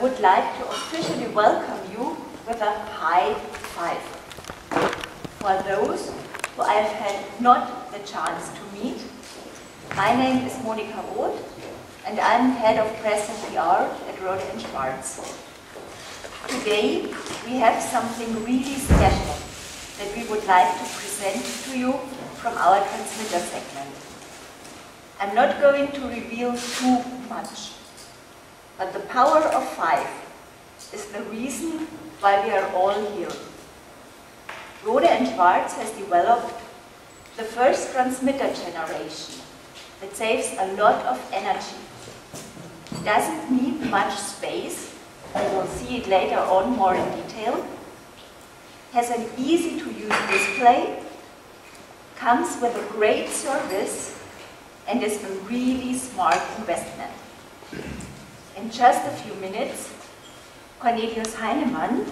I would like to officially welcome you with a high five. For those who I have had not the chance to meet, my name is Monika Roth and I'm head of press and PR at Rohde & Schwarz. Today we have something really special that we would like to present to you from our transmitter segment. I'm not going to reveal too much, but the power of five is the reason why we are all here. Rohde and Schwarz has developed the first transmitter generation that saves a lot of energy. It doesn't need much space, and we will see it later on more in detail, has an easy to use display, comes with a great service and is a really smart investment. In just a few minutes, Cornelius Heinemann,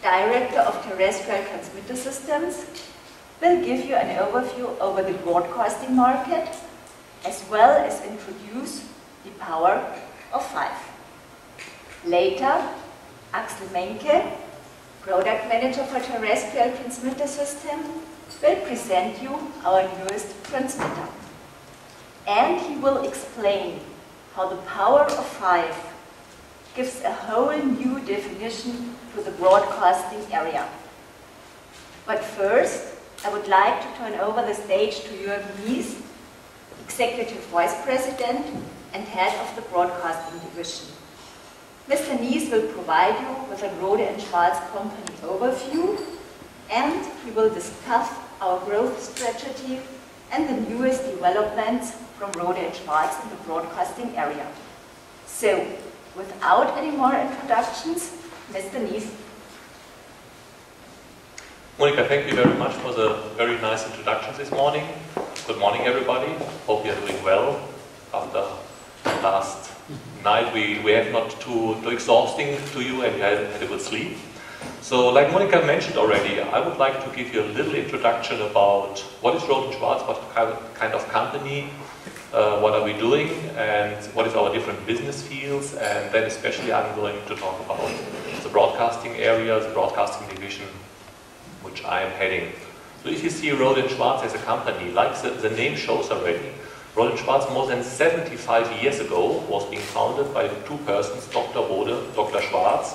Director of Terrestrial Transmitter Systems, will give you an overview over the broadcasting market, as well as introduce the power of five. Later, Axel Menke, Product Manager for Terrestrial Transmitter System, will present you our newest transmitter. And he will explain how the power of five gives a whole new definition to the broadcasting area. But first, I would like to turn over the stage to Jürgen Nies, Executive Vice President and Head of the Broadcasting Division. Mr. Nies will provide you with a Rohde & Schwarz company overview and he will discuss our growth strategy and the newest developments from Rohde & Schwarz in the broadcasting area. So, without any more introductions, Mr. Nies. Monika, thank you very much for the very nice introductions this morning. Good morning, everybody. Hope you're doing well. After last night, we, we have not too, too exhausting to you and you had, a good sleep. So, like Monika mentioned already, I would like to give you a little introduction about what is Rohde & Schwarz, what kind of company, uh, what are we doing, and what is our different business fields, and then especially I'm going to talk about the broadcasting area, the broadcasting division, which I am heading. So if you see Rohde & Schwarz as a company, like the, the name shows already, Rohde & Schwarz more than 75 years ago was being founded by two persons, Dr. Rohde, Dr. Schwarz,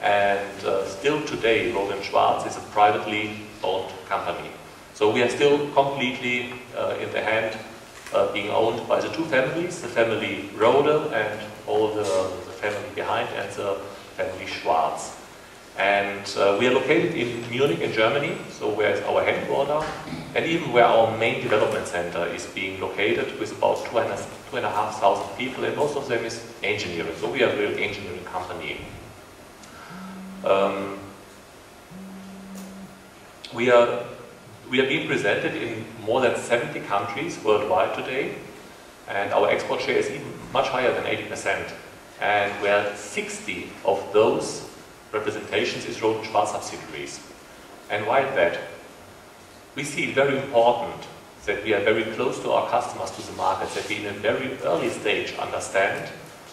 and uh, still today Rohde & Schwarz is a privately owned company. So we are still completely uh, in the hand uh, being owned by the two families, the family Rohde and all the, the family behind and the family Schwarz. And uh, we are located in Munich in Germany, so where is our headquarters, and even where our main development center is being located with about two and, a, two and a half thousand people, and most of them is engineering. So we are a real engineering company. Um, we are we are being presented in more than 70 countries worldwide today, and our export share is even much higher than 80%. And where 60 of those representations is Rohde & Schwarz subsidiaries. And why that? We see it very important that we are very close to our customers, to the markets, that we in a very early stage understand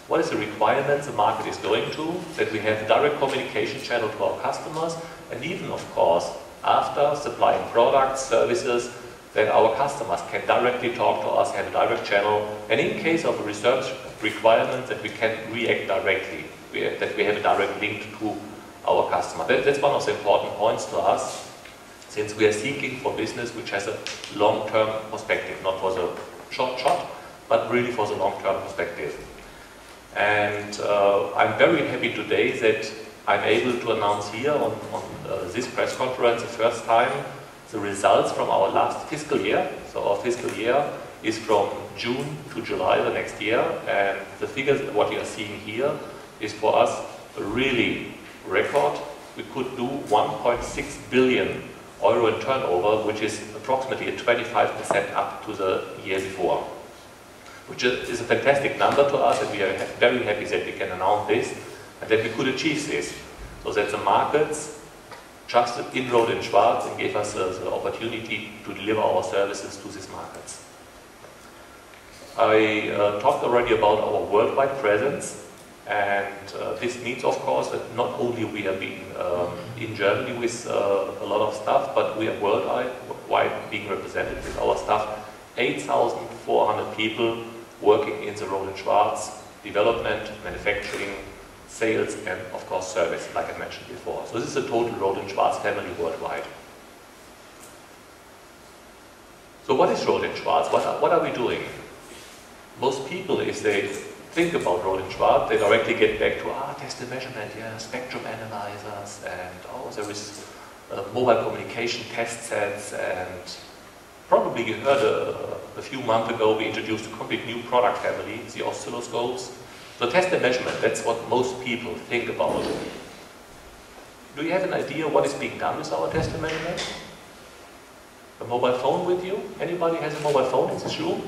what is the requirement the market is going to, that we have direct communication channel to our customers, and even, of course, after supplying products, services, then our customers can directly talk to us, have a direct channel, and in case of a research requirement that we can react directly, we that we have a direct link to our customer. That, that's one of the important points to us, since we are seeking for business which has a long-term perspective, not for the short shot, but really for the long-term perspective. And uh, I'm very happy today that I'm able to announce here on, on uh, this press conference the first time the results from our last fiscal year. So our fiscal year is from June to July the next year, and the figures, what you are seeing here, is for us a really record. We could do 1.6 billion euro in turnover, which is approximately a 25% up to the year before, which is a fantastic number to us, and we are very happy that we can announce this and that we could achieve this, so that the markets trusted in Rohde & Schwarz and gave us uh, the opportunity to deliver our services to these markets. I uh, talked already about our worldwide presence And uh, this means, of course, that not only we are being um, in Germany with uh, a lot of stuff, but we are worldwide being represented with our stuff. 8,400 people working in the Rohde & Schwarz development, manufacturing, sales, and of course service, like I mentioned before. So this is the total Rohde & Schwarz family worldwide. So what is Rohde & Schwarz? What are, what are we doing? Most people, if they think about Rohde & Schwarz, they directly get back to, ah, test and measurement, yeah, spectrum analyzers, and oh, there is uh, mobile communication test sets, and probably you heard a, a few months ago we introduced a complete new product family, the oscilloscopes. So test and measurement, that's what most people think about. Do you have an idea what is being done with our test and measurement? A mobile phone with you? Anybody has a mobile phone in this room?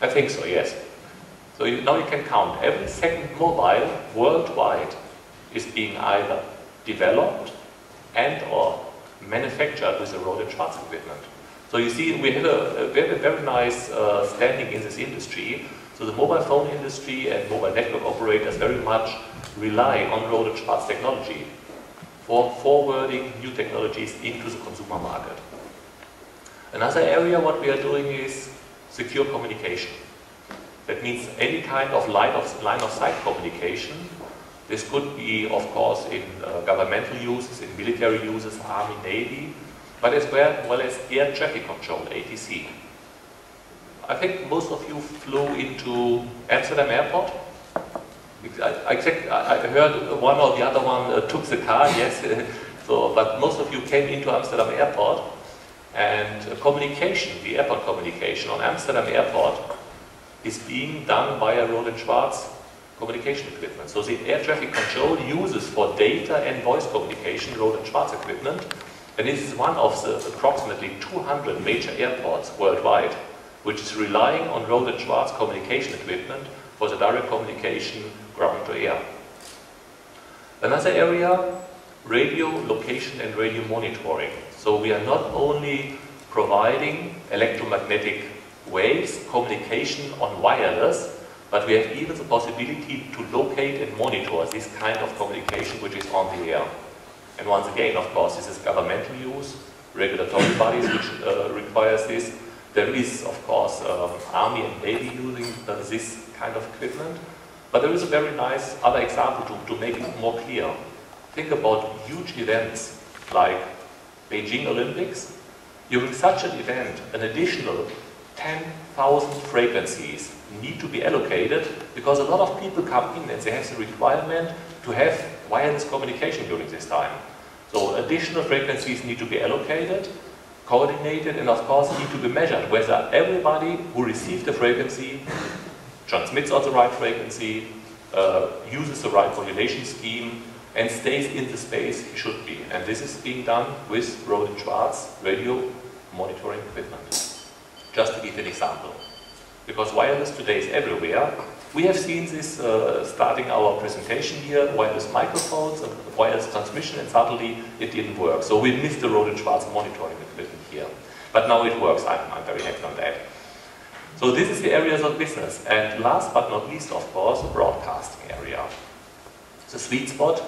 I think so, yes. So you, now you can count. Every second mobile worldwide is being either developed and or manufactured with a Rohde & Schwarz equipment. So you see, we have a, a very, very nice uh, standing in this industry. So the mobile phone industry and mobile network operators very much rely on Rohde and Schwarz technology for forwarding new technologies into the consumer market. Another area what we are doing is secure communication. That means any kind of line of, line of sight communication. This could be, of course, in uh, governmental uses, in military uses, Army, Navy, but as well, well as air traffic control, ATC. I think most of you flew into Amsterdam Airport. I, I, I heard one or the other one uh, took the car, yes. so, but most of you came into Amsterdam Airport and communication, the airport communication on Amsterdam Airport is being done via Rohde & Schwarz communication equipment. So the air traffic control uses for data and voice communication Rohde & Schwarz equipment. And this is one of the approximately 200 major airports worldwide, which is relying on Rohde & Schwarz communication equipment for the direct communication ground to air. Another area, radio location and radio monitoring. So we are not only providing electromagnetic waves, communication on wireless, but we have even the possibility to locate and monitor this kind of communication which is on the air. And once again, of course, this is governmental use, regulatory bodies which uh, requires this. There is, of course, um, Army and Navy using this kind of equipment. But there is a very nice other example to, to make it more clear. Think about huge events like Beijing Olympics. During such an event, an additional 10,000 frequencies need to be allocated because a lot of people come in and they have the requirement to have wireless communication during this time. So additional frequencies need to be allocated, coordinated, and of course need to be measured whether everybody who receives the frequency transmits on the right frequency, uh, uses the right modulation scheme, and stays in the space he should be. And this is being done with Rohde & Schwarz radio monitoring equipment. Just to give an example. Because wireless today is everywhere. We have seen this uh, starting our presentation here, wireless microphones, and wireless transmission, and suddenly it didn't work. So we missed the Rohde & Schwarz monitoring equipment here. But now it works, I'm, I'm very happy on that. So this is the areas of business. And last but not least, of course, the broadcasting area. The sweet spot,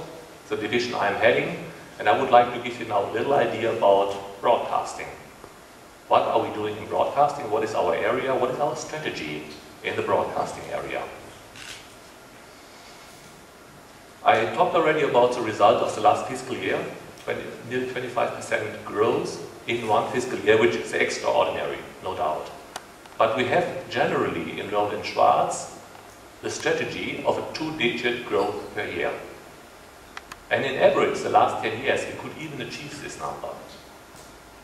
the division I'm heading, and I would like to give you now a little idea about broadcasting. What are we doing in broadcasting? What is our area? What is our strategy in the broadcasting area? I talked already about the result of the last fiscal year, 20, nearly 25% growth in one fiscal year, which is extraordinary, no doubt. But we have generally in Rohde Schwarz the strategy of a two-digit growth per year. And in average, the last 10 years, we could even achieve this number.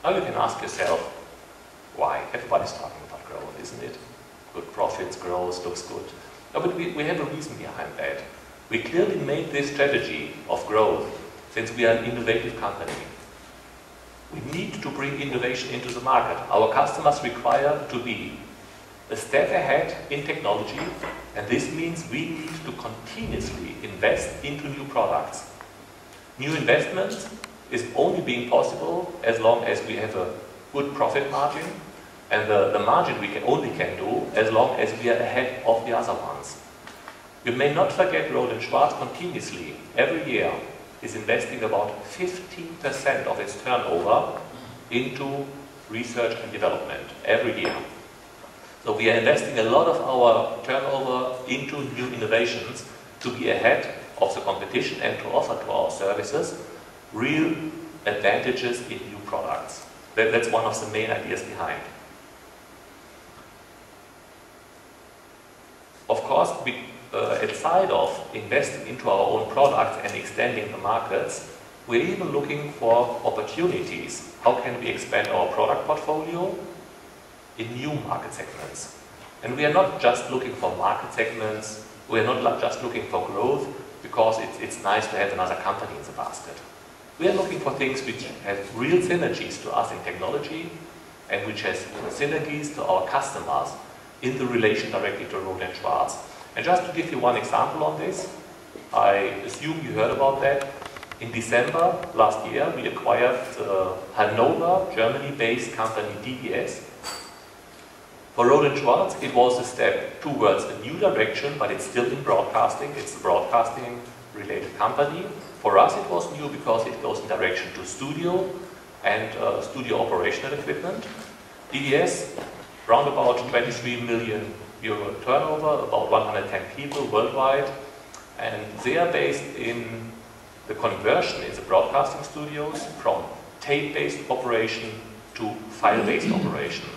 Now you can ask yourself, why? Everybody's talking about growth, isn't it? Good profits, growth, looks good. No, but we, we have a reason behind that. We clearly made this strategy of growth since we are an innovative company. We need to bring innovation into the market. Our customers require to be a step ahead in technology, and this means we need to continuously invest into new products. New investment is only being possible as long as we have a good profit margin, and the, the margin we can only can do as long as we are ahead of the other ones. You may not forget Rohde & Schwarz continuously, every year, is investing about 15% of its turnover into research and development every year. So we are investing a lot of our turnover into new innovations to be ahead of the competition and to offer to our services real advantages in new products. That, that's one of the main ideas behind. Of course, we, uh, aside of investing into our own products and extending the markets, we're even looking for opportunities. How can we expand our product portfolio in new market segments? And we are not just looking for market segments, we are not just looking for growth because it's, it's nice to have another company in the basket. We are looking for things which have real synergies to us in technology and which has synergies to our customers in the relation directly to Rohde & Schwarz. And just to give you one example on this, I assume you heard about that. In December last year, we acquired uh, Hanover, Germany-based company DVS. For Rohde & Schwarz, it was a step towards a new direction, but it's still in broadcasting. It's a broadcasting-related company. For us, it was new because it goes in direction to studio and uh, studio operational equipment. DVS, around about 23 million euro turnover, about 110 people worldwide, and they are based in the conversion in the broadcasting studios from tape-based operation to file-based mm-hmm. operation.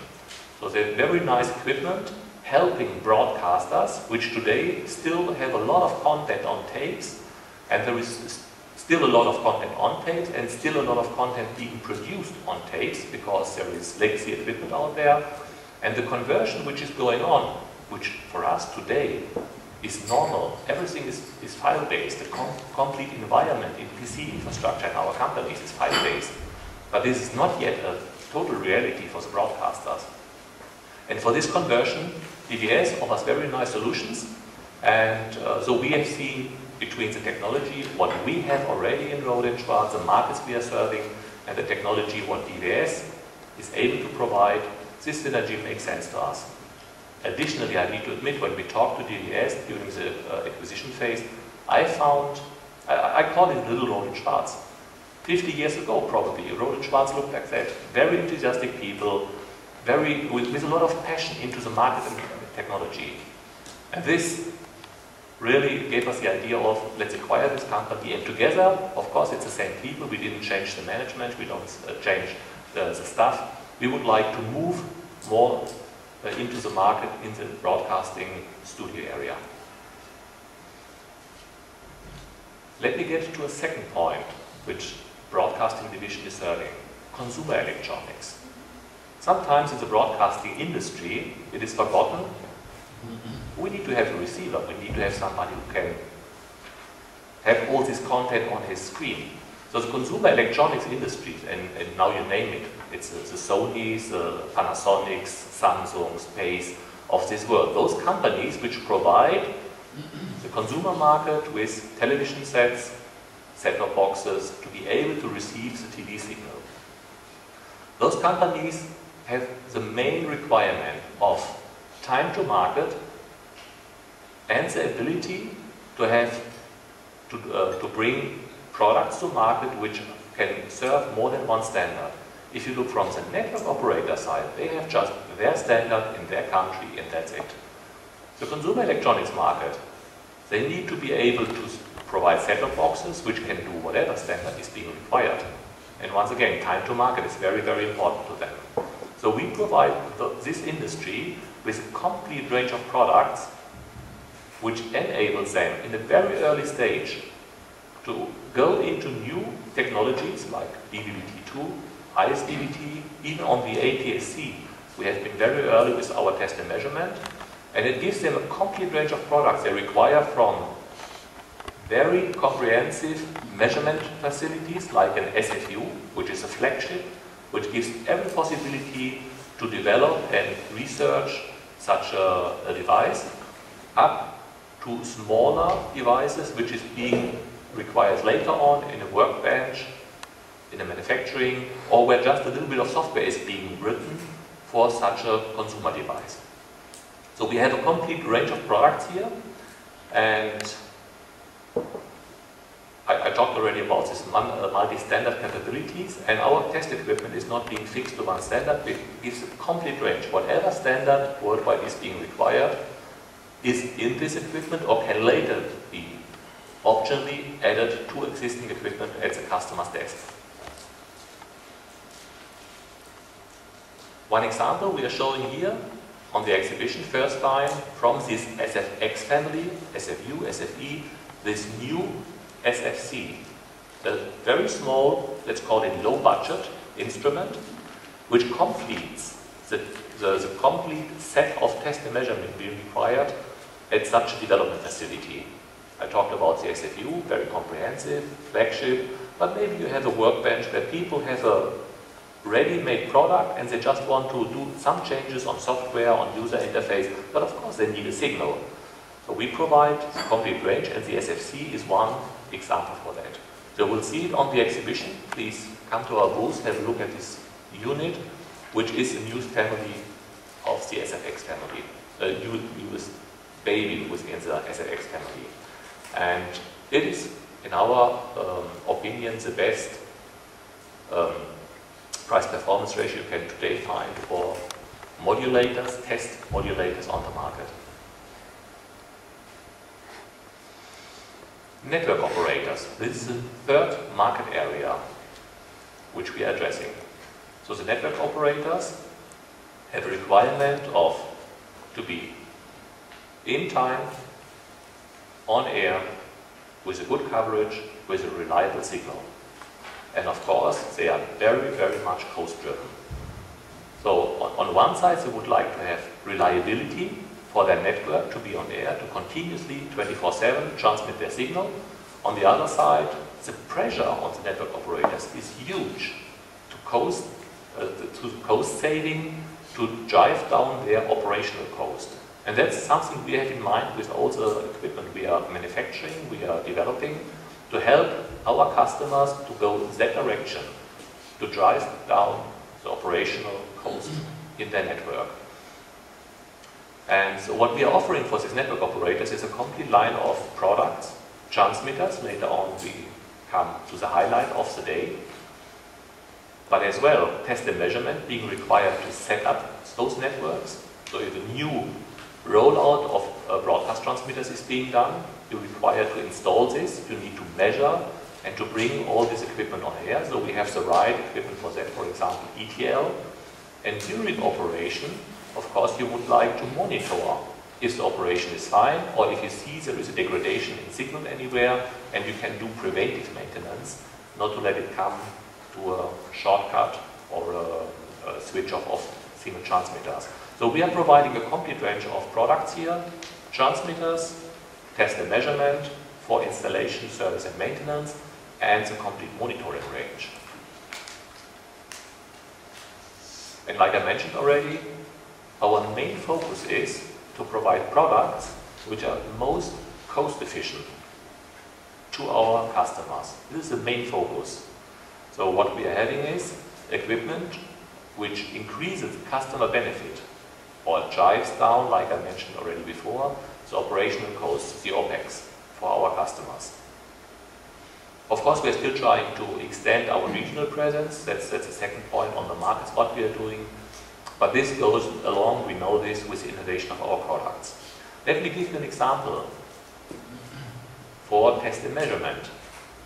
So they have very nice equipment helping broadcasters, which today still have a lot of content on tapes, and there is still a lot of content on tapes and still a lot of content being produced on tapes because there is legacy equipment out there. And the conversion which is going on, which for us today is normal, everything is, is file-based, the com complete environment in PC infrastructure in our companies is file-based. But this is not yet a total reality for the broadcasters. And for this conversion, DVS offers very nice solutions. And uh, so we have seen between the technology, what we have already in Rohde & Schwarz, the markets we are serving, and the technology what DVS is able to provide, this synergy makes sense to us. Additionally, I need to admit, when we talked to DVS during the uh, acquisition phase, I found, I, I call it little Rohde & Schwarz. 50 years ago, probably, Rohde & Schwarz looked like that. Very enthusiastic people, very, with, with a lot of passion into the market and technology. And this really gave us the idea of let's acquire this company and together, of course it's the same people, we didn't change the management, we don't uh, change the, the stuff. We would like to move more Uh, into the market in the broadcasting studio area. Let me get to a second point which broadcasting division is serving, consumer electronics. Sometimes in the broadcasting industry it is forgotten we need to have a receiver. We need to have somebody who can have all this content on his screen. So the consumer electronics industries, and, and now you name it, it's the, Sonys, the Panasonics, Samsungs, Pace of this world. Those companies which provide the consumer market with television sets, set-top boxes to be able to receive the TV signal. Those companies have the main requirement of time to market and the ability to have to, uh, to bring products to market which can serve more than one standard. If you look from the network operator side, they have just their standard in their country and that's it. The consumer electronics market, they need to be able to provide set-top boxes which can do whatever standard is being required. And once again, time to market is very, very important to them. So we provide the, this industry with a complete range of products which enables them in a very early stage to go into new technologies like DVB-T2, ISDB-T, even on the ATSC. We have been very early with our test and measurement, and it gives them a complete range of products they require from very comprehensive measurement facilities like an SFU, which is a flagship, which gives every possibility to develop and research such a, a device, up to smaller devices, which is being required later on in a workbench, in a manufacturing, or where just a little bit of software is being written for such a consumer device. So we have a complete range of products here, And I, I talked already about this uh, multi-standard capabilities, and our test equipment is not being fixed to one standard, it gives a complete range. Whatever standard worldwide is being required is in this equipment or can later be optionally added to existing equipment at the customer's desk. One example we are showing here on the exhibition first time from this SFX family, SFU, SFE, this new SFC, a very small, let's call it low budget instrument, which completes the, the, the complete set of test and measurement being required at such a development facility. I talked about the SFU, very comprehensive, flagship, but maybe you have a workbench where people have a ready-made product and they just want to do some changes on software, on user interface, but of course they need a signal. So we provide the complete range and the SFC is one example for that. So we'll see it on the exhibition. Please come to our booth, have a look at this unit, which is a new family of the SFX family, a newest baby within the SFX family. And it is, in our um, opinion, the best um, price-performance ratio you can today find for modulators, test modulators on the market. Network operators. This is the third market area which we are addressing. So the network operators have a requirement of to be in time, on air, with a good coverage, with a reliable signal. And of course, they are very, very much cost-driven. So on, on one side, they would like to have reliability for their network to be on air, to continuously 24-7 transmit their signal. On the other side, the pressure on the network operators is huge to cost, uh, to cost saving, to drive down their operational cost. And that's something we have in mind with all the equipment we are manufacturing, we are developing, to help our customers to go in that direction, to drive down the operational cost in their network. And so what we are offering for these network operators is a complete line of products, transmitters, later on we come to the highlight of the day, but as well test and measurement being required to set up those networks. So if a new rollout of uh, broadcast transmitters is being done, you require to install this, you need to measure and to bring all this equipment on air. So we have the right equipment for that, for example, ETL. And during operation, of course, you would like to monitor if the operation is fine or if you see there is a degradation in signal anywhere and you can do preventive maintenance, not to let it come to a shortcut or a, a switch off of signal transmitters. So we are providing a complete range of products here, transmitters, test and measurement for installation, service and maintenance, and the complete monitoring range. And like I mentioned already, our main focus is to provide products which are most cost efficient to our customers. This is the main focus. So what we are having is equipment which increases customer benefit or drives down, like I mentioned already before, the operational costs, the OPEX for our customers. Of course, we're still trying to extend our regional presence. That's, that's the second point on the markets, what we are doing. But this goes along, we know this, with the innovation of our products. Let me give you an example for test and measurement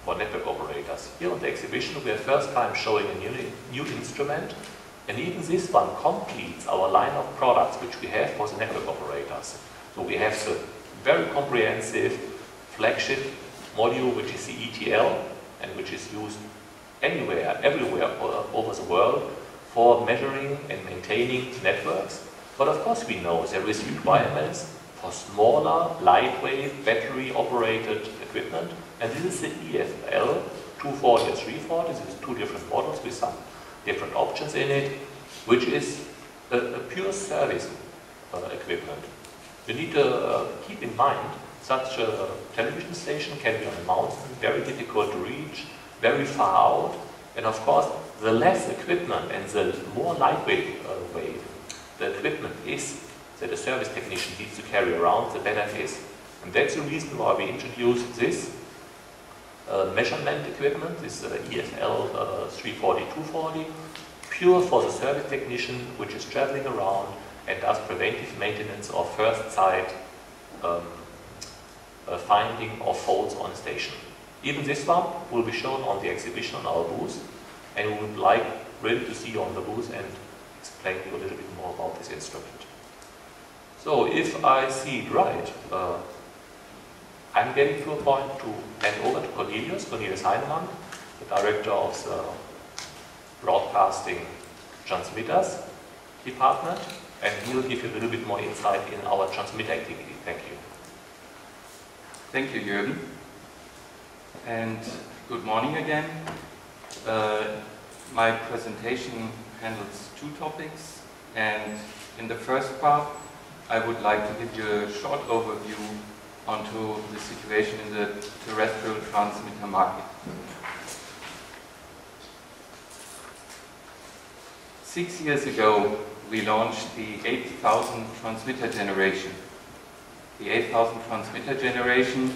for network operators. Here on the exhibition, we are first time showing a new, new instrument and even this one completes our line of products which we have for the network operators. So we have the very comprehensive flagship module which is the ETL and which is used anywhere, everywhere over the world for measuring and maintaining networks. But of course we know there is requirements for smaller, lightweight, battery-operated equipment. And this is the EFL 240 and 340. This is two different models with some different options in it, which is a, a pure service uh, equipment. You need to uh, keep in mind such a television station can be on a mountain, very difficult to reach, very far out, and of course the less equipment and the more lightweight uh, weight the equipment is that a service technician needs to carry around, the better it is. And that's the reason why we introduced this uh, measurement equipment, this uh, EFL uh, 340-240, pure for the service technician which is traveling around and does preventive maintenance or first sight um, uh, finding of faults on a station. Even this one will be shown on the exhibition on our booth and we would like really to see you on the booth and explain you a little bit more about this instrument. So if I see it right, uh, I'm getting to a point to hand over to Cornelius, Cornelius Heinemann, the director of the broadcasting transmitters department, and he will give you a little bit more insight in our transmitter activity. Thank you. Thank you, Jürgen. And good morning again. Uh, my presentation handles two topics, and in the first part, I would like to give you a short overview onto the situation in the terrestrial transmitter market. Six years ago, we launched the 8000 transmitter generation. The 8000 transmitter generation,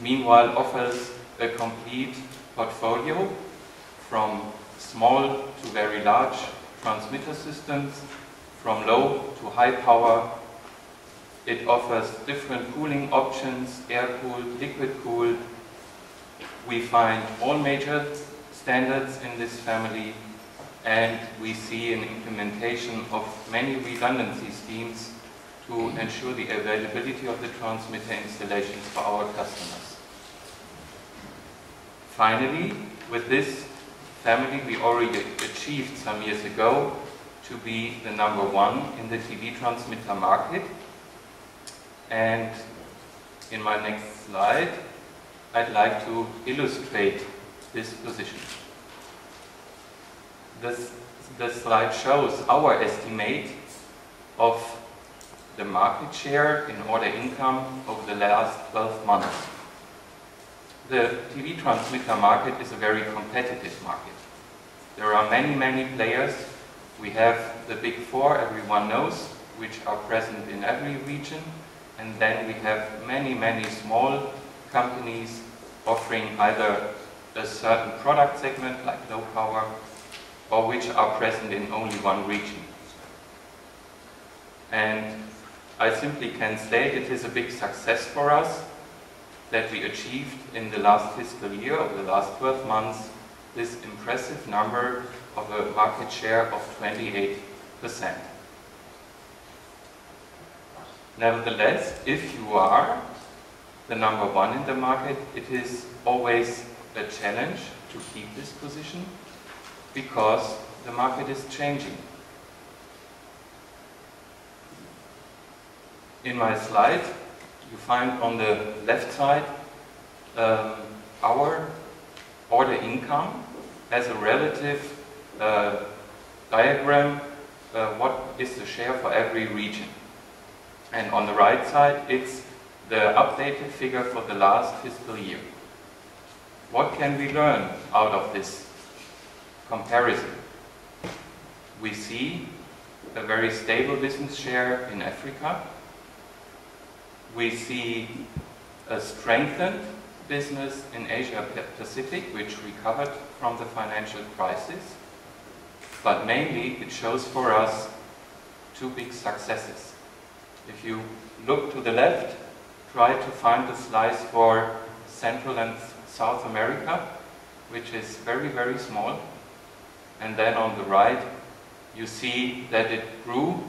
meanwhile, offers a complete portfolio from small to very large transmitter systems, from low to high power. It offers different cooling options, air-cooled, liquid-cooled. We find all major standards in this family and we see an implementation of many redundancy schemes to ensure the availability of the transmitter installations for our customers. Finally, with this family we already achieved some years ago to be the number one in the TV transmitter market. And in my next slide, I'd like to illustrate this position. This, the slide shows our estimate of the market share in order income over the last 12 months. The TV transmitter market is a very competitive market. There are many, many players. We have the big four, everyone knows, which are present in every region. And then we have many, many small companies offering either a certain product segment, like low power, or which are present in only one region. And I simply can say it is a big success for us that we achieved in the last fiscal year, over the last 12 months, this impressive number of a market share of 28%. Nevertheless, if you are the number one in the market, it is always a challenge to keep this position because the market is changing. In my slide, you find on the left side um, our order income as a relative uh, diagram, uh, what is the share for every region. And on the right side, it's the updated figure for the last fiscal year. What can we learn out of this comparison? We see a very stable business share in Africa. We see a strengthened business in Asia Pacific, which recovered from the financial crisis. But mainly, it shows for us two big successes. If you look to the left, try to find the slice for Central and South America, which is very, very small. And then on the right, you see that it grew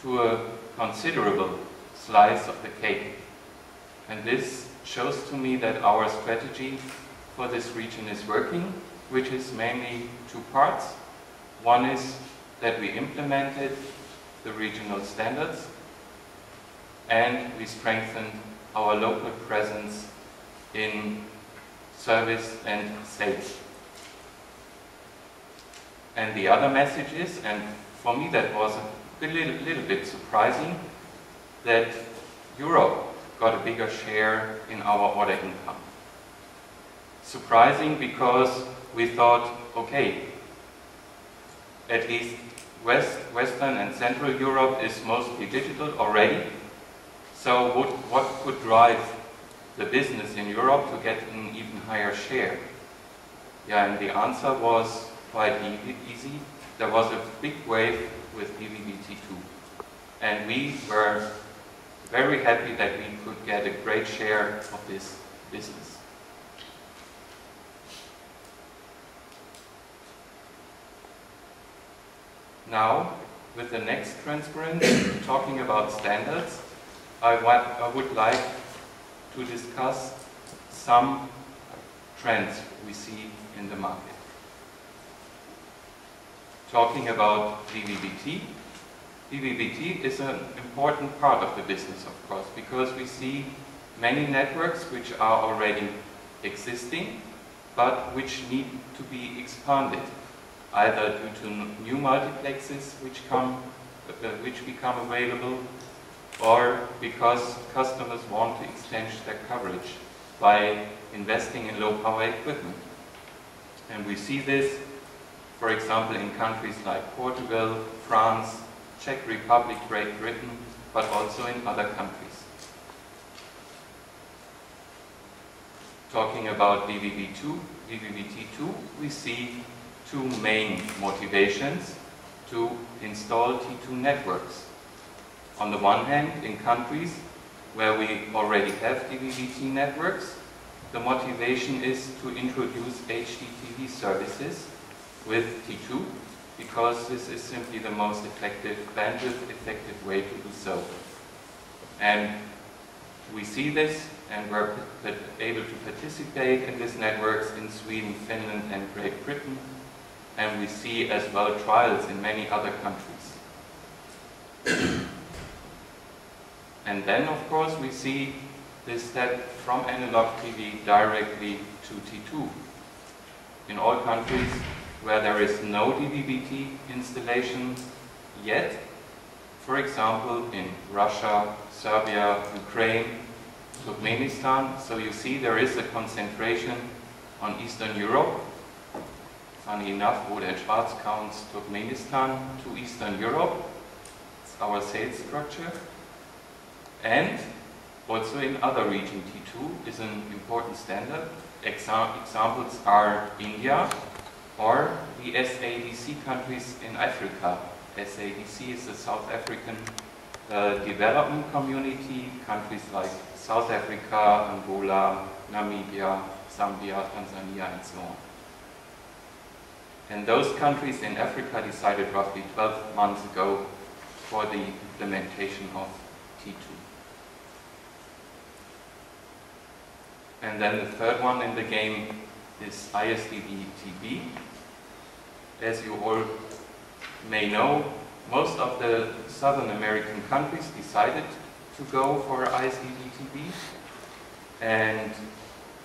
to a considerable slice of the cake. And this shows to me that our strategy for this region is working, which is mainly two parts. One is that we implemented the regional standards and we strengthened our local presence in service and sales. And the other message is, and for me that was a little, little bit surprising, that Europe got a bigger share in our order income. Surprising because we thought, okay, at least West, Western and Central Europe is mostly digital already, So what, what could drive the business in Europe to get an even higher share? Yeah, and the answer was quite easy. There was a big wave with DVB-T2. And we were very happy that we could get a great share of this business. Now, with the next transparent, talking about standards, I, I would like to discuss some trends we see in the market. Talking about DVB-T, DVB-T is an important part of the business, of course, because we see many networks which are already existing, but which need to be expanded either due to new multiplexes which come, uh, which become available, or because customers want to extend their coverage by investing in low power equipment. And we see this, for example, in countries like Portugal, France, Czech Republic, Great Britain, but also in other countries. Talking about DVB2, DVB-T2, we see two main motivations to install T2 networks. On the one hand, in countries where we already have DVB-T networks, the motivation is to introduce HDTV services with T2 because this is simply the most effective, bandwidth effective way to do so. And we see this and we're able to participate in these networks in Sweden, Finland and Great Britain and we see as well trials in many other countries. and then, of course, we see this step from analog TV directly to T2. In all countries where there is no DVB-T installation yet, for example, in Russia, Serbia, Ukraine, Turkmenistan, so you see there is a concentration on Eastern Europe Funny enough, and Schwarz counts Turkmenistan to Eastern Europe. It's our sales structure. And also in other regions, T2 is an important standard. Exa examples are India or the SADC countries in Africa. SADC is the South African uh, Development Community, countries like South Africa, Angola, Namibia, Zambia, Tanzania, and so on. And those countries in Africa decided roughly 12 months ago for the implementation of T2. And then the third one in the game is ISDB-TB. As you all may know, most of the Southern American countries decided to go for ISDB-TB. And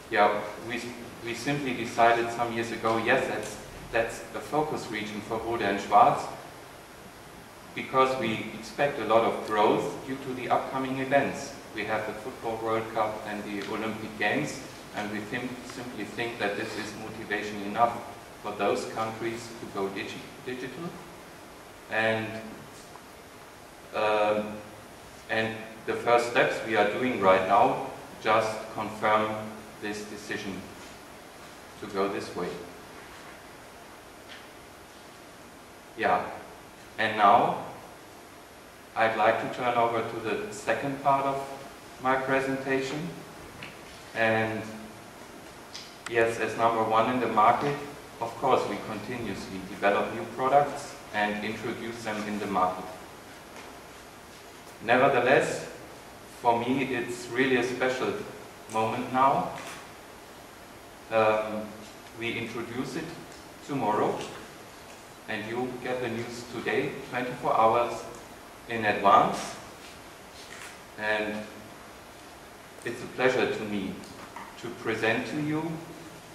yeah, we, we simply decided some years ago, yes, that's that's the focus region for Rohde and Schwarz because we expect a lot of growth due to the upcoming events. We have the Football World Cup and the Olympic Games and we think, simply think that this is motivation enough for those countries to go digi digital and um, and the first steps we are doing right now just confirm this decision to go this way. Yeah. And now, I'd like to turn over to the second part of my presentation. And yes, as number one in the market, of course, we continuously develop new products and introduce them in the market. Nevertheless, for me, it's really a special moment now. Um, we introduce it tomorrow and you get the news today, 24 hours in advance. And it's a pleasure to me to present to you,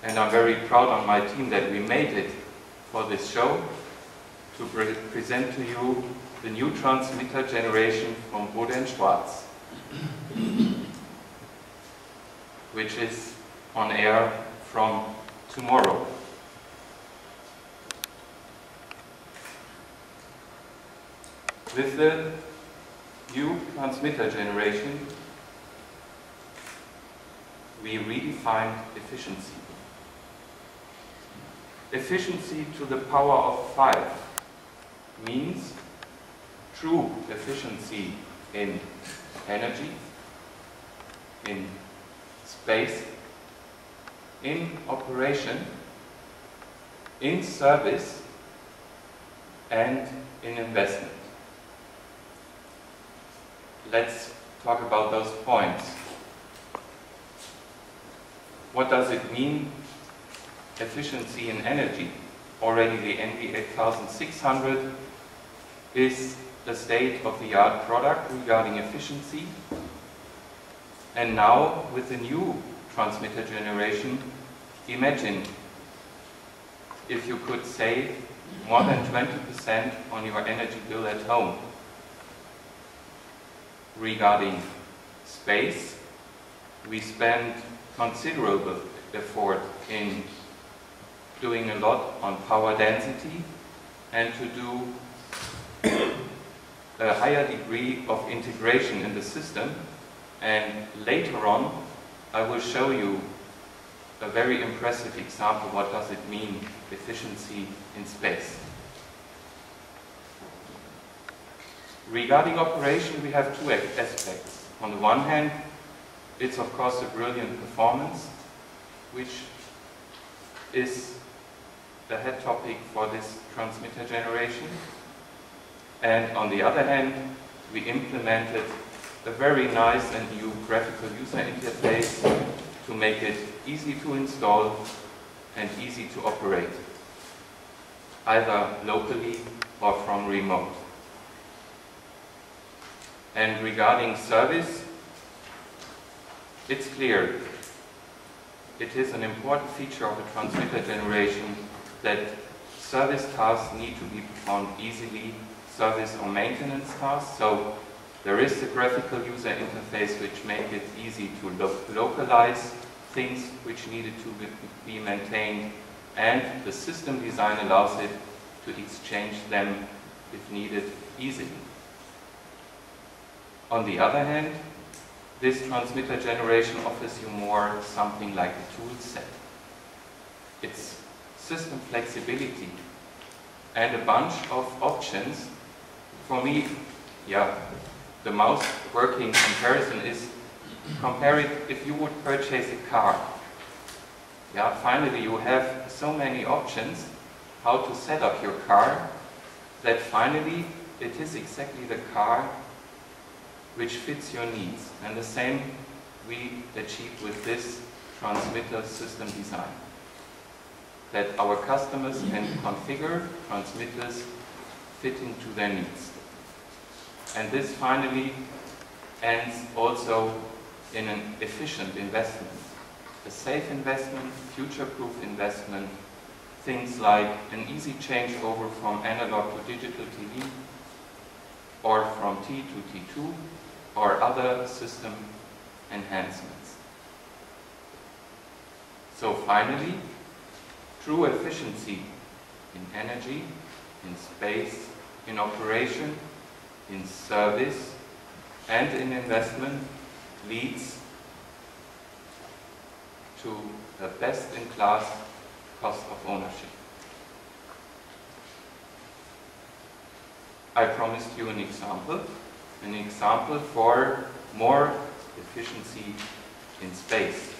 and I'm very proud on my team that we made it for this show, to pre present to you the new transmitter generation from Rohde & Schwarz, which is on air from tomorrow. With the new transmitter generation, we redefined efficiency. Efficiency to the power of 5 means true efficiency in energy, in space, in operation, in service, and in investment. Let's talk about those points. What does it mean, efficiency in energy? Already the NV8600 is the state-of-the-art product regarding efficiency. And now, with the new transmitter generation, imagine if you could save more than 20% on your energy bill at home. Regarding space, we spend considerable effort in doing a lot on power density and to do a higher degree of integration in the system. And later on, I will show you a very impressive example what does it mean efficiency in space. Regarding operation, we have two aspects. On the one hand, it's of course a brilliant performance, which is the head topic for this transmitter generation. And on the other hand, we implemented a very nice and new graphical user interface to make it easy to install and easy to operate, either locally or from remote. And regarding service, it's clear. It is an important feature of a transmitter generation that service tasks need to be performed easily, service or maintenance tasks. So there is a graphical user interface which makes it easy to lo localize things which needed to be maintained and the system design allows it to exchange them if needed easily. On the other hand, this transmitter generation offers you more something like a tool set. It's system flexibility and a bunch of options. For me, yeah, the most working comparison is compare it if you would purchase a car. Yeah, finally you have so many options how to set up your car that finally it is exactly the car which fits your needs. And the same we achieve with this transmitter system design. That our customers can configure transmitters fitting to their needs. And this finally ends also in an efficient investment. A safe investment, future-proof investment, things like an easy changeover from analog to digital TV, or from T to T2, or other system enhancements. So finally, true efficiency in energy, in space, in operation, in service, and in investment leads to a best-in-class cost of ownership. I promised you an example, an example for more efficiency in space.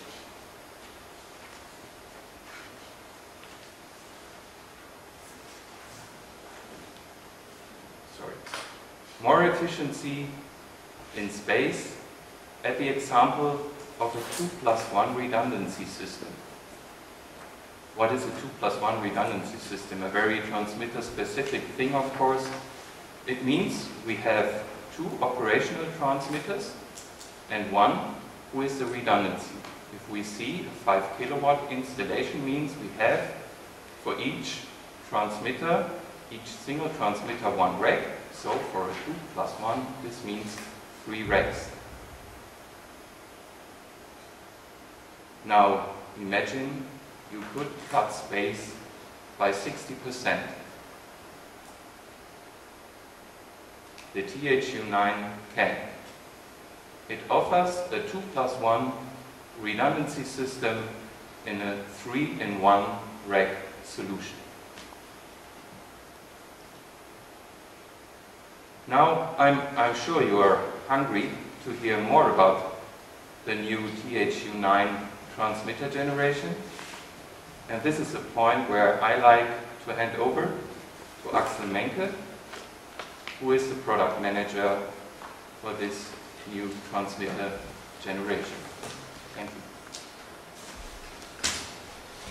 More efficiency in space at the example of a 2 plus 1 redundancy system. What is a 2 plus 1 redundancy system? A very transmitter specific thing, of course. It means we have two operational transmitters and one who is the redundancy. If we see a 5 kilowatt installation means we have for each transmitter, each single transmitter one rack. So for a 2 plus 1 this means three racks. Now imagine you could cut space by 60%. the THU9 can. It offers a 2 plus 1 redundancy system in a 3-in-1 rack solution. Now, I'm, I'm sure you are hungry to hear more about the new THU9 transmitter generation. And this is the point where I like to hand over to Axel Menke, who is the product manager for this new transmitter generation. Thank you.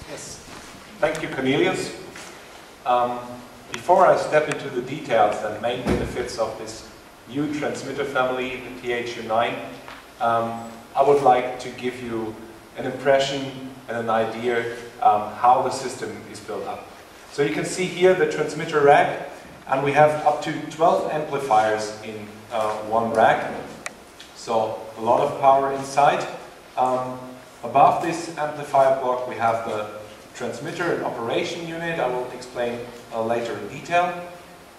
Yes. Thank you, Cornelius. Um, before I step into the details and main benefits of this new transmitter family, the THU9, um, I would like to give you an impression and an idea um, how the system is built up. So you can see here the transmitter rack, and we have up to 12 amplifiers in uh, one rack. So a lot of power inside. Um, above this amplifier block we have the transmitter and operation unit. I will explain later in detail.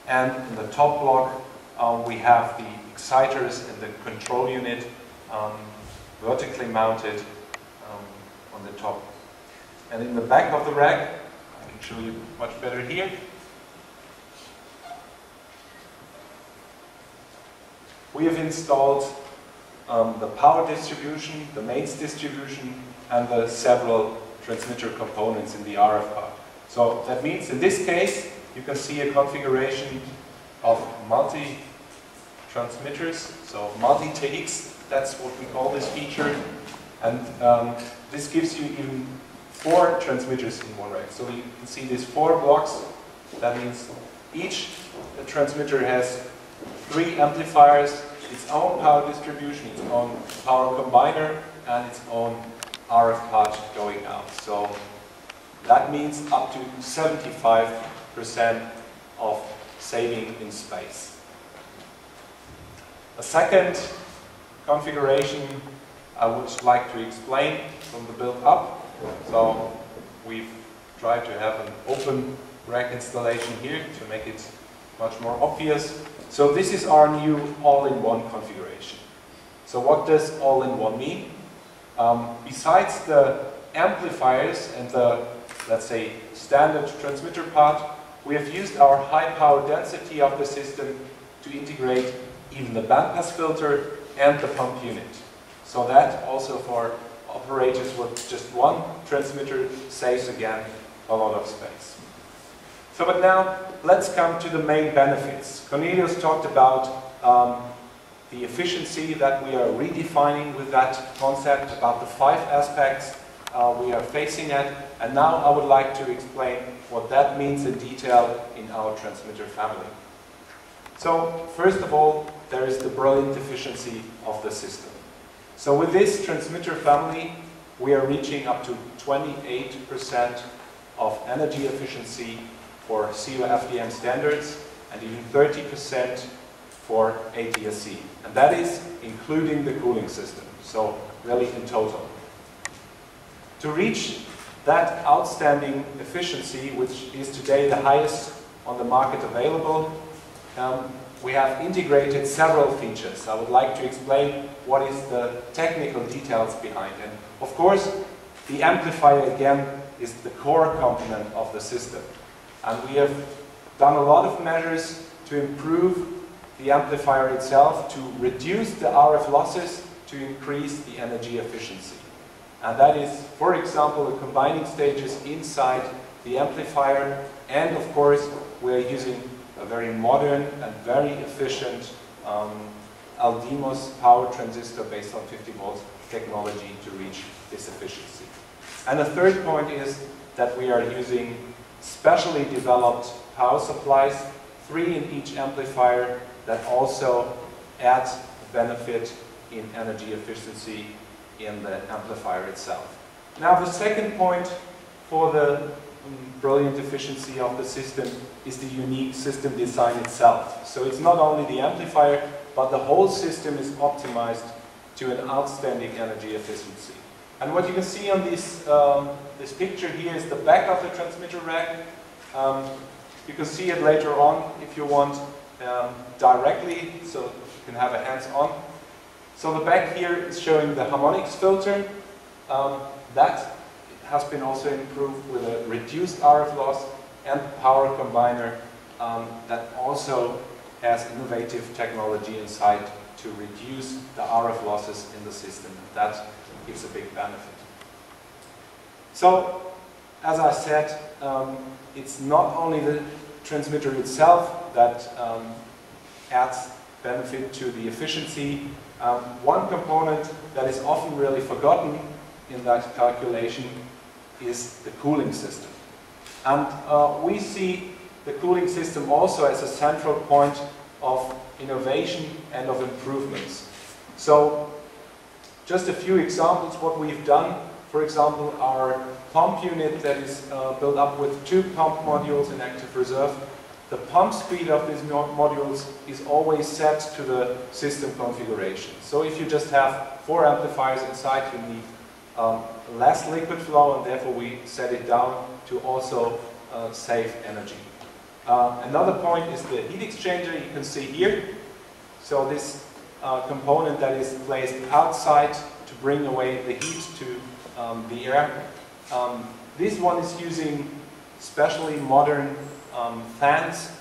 And in the top block um, we have the exciters and the control unit um, vertically mounted um, on the top. And in the back of the rack, I can show you much better here, we have installed um, the power distribution, the mains distribution, and the several transmitter components in the RF part. So that means in this case, you can see a configuration of multi-transmitters, so multi-TX, that's what we call this feature. And um, this gives you even four transmitters in one rack. So you can see these four blocks. That means each transmitter has three amplifiers, its own power distribution, its own power combiner, and its own RF part going out. So that means up to 75% of saving in space. A second configuration I would like to explain from the build up. So we've tried to have an open rack installation here to make it much more obvious. So this is our new all-in-one configuration. So what does all-in-one mean? Um, besides the amplifiers and the, let's say, standard transmitter part, we have used our high power density of the system to integrate even the bandpass filter and the pump unit. So that also for operators with just one transmitter saves again a lot of space. So but now let's come to the main benefits. Cornelius talked about um, the efficiency that we are redefining with that concept, about the five aspects uh, we are facing at, and now I would like to explain what that means in detail in our transmitter family. So first of all, there is the brilliant efficiency of the system. So with this transmitter family, we are reaching up to 28% of energy efficiency for COFDM standards and even 30% for ATSC. And that is including the cooling system, so really in total. To reach that outstanding efficiency, which is today the highest on the market available, um, we have integrated several features. I would like to explain what is the technical details behind it. Of course, the amplifier again is the core component of the system. And we have done a lot of measures to improve the amplifier itself, to reduce the RF losses, to increase the energy efficiency. And that is, for example, the combining stages inside the amplifier, and of course, we're using a very modern and very efficient um, LDMOS power transistor based on 50 volts technology to reach this efficiency. And the third point is that we are using specially developed power supplies, three in each amplifier, that also add benefit in energy efficiency in the amplifier itself. Now the second point for the um, brilliant efficiency of the system is the unique system design itself. So it's not only the amplifier, but the whole system is optimized to an outstanding energy efficiency. And what you can see on this, um, this picture here is the back of the transmitter rack. Um, you can see it later on if you want. um, directly, so you can have a hands-on. So the back here is showing the harmonics filter. Um, that has been also improved with a reduced RF loss and power combiner um, that also has innovative technology inside to reduce the RF losses in the system. That gives a big benefit. So, as I said, um, it's not only the transmitter itself that um, adds benefit to the efficiency. Um, one component that is often really forgotten in that calculation is the cooling system. And uh, we see the cooling system also as a central point of innovation and of improvements. So just a few examples what we've done. For example, our pump unit that is uh, built up with two pump modules in active reserve. The pump speed of these modules is always set to the system configuration. So if you just have four amplifiers inside, you need um, less liquid flow and therefore we set it down to also uh, save energy. Uh, another point is the heat exchanger you can see here. So this uh, component that is placed outside to bring away the heat to um, the air. Um, this one is using specially modern um, fans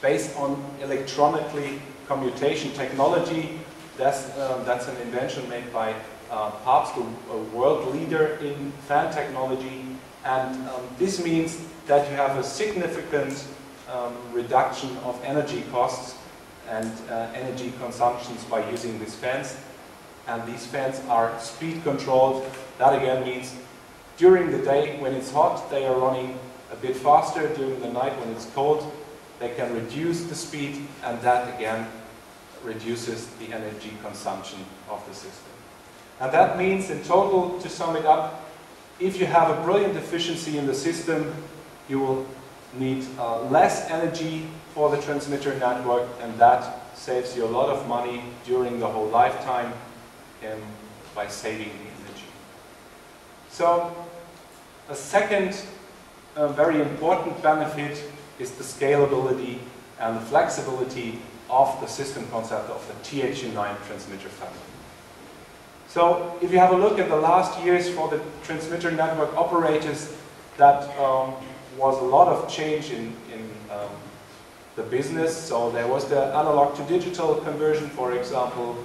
based on electronically commutation technology. That's, uh, that's an invention made by uh, Papst, a, world leader in fan technology. And um, this means that you have a significant um, reduction of energy costs and uh, energy consumptions by using these fans. And these fans are speed controlled. That again means during the day when it's hot, they are running a bit faster. During the night when it's cold, they can reduce the speed and that again reduces the energy consumption of the system. And that means in total, to sum it up, if you have a brilliant efficiency in the system, you will need uh, less energy for the transmitter network and that saves you a lot of money during the whole lifetime um, by saving the energy. So a second uh, very important benefit is the scalability and the flexibility of the system concept of the THU9 transmitter family. So if you have a look at the last years for the transmitter network operators, that um, was a lot of change in, in um, the business. So there was the analog to digital conversion, for example,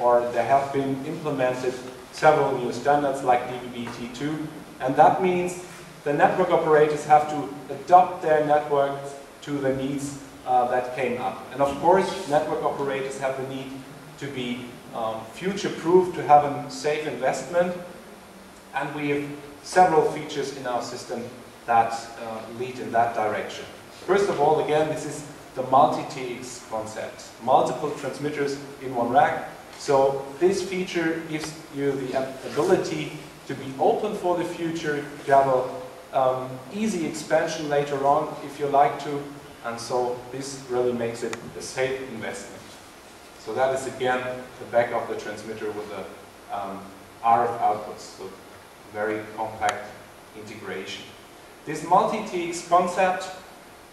or there have been implemented several new standards like DVB-T2. And that means the network operators have to adapt their network to the needs uh, that came up. And of course, network operators have the need to be um, future-proof, to have a safe investment. And we have several features in our system that uh, lead in that direction. First of all, again, this is the multi-TX concept. Multiple transmitters in one rack. So this feature gives you the ability to be open for the future, to have a um, easy expansion later on if you like to, and so this really makes it a safe investment. So that is again the back of the transmitter with the um, RF outputs, so very compact integration. This multi-TX concept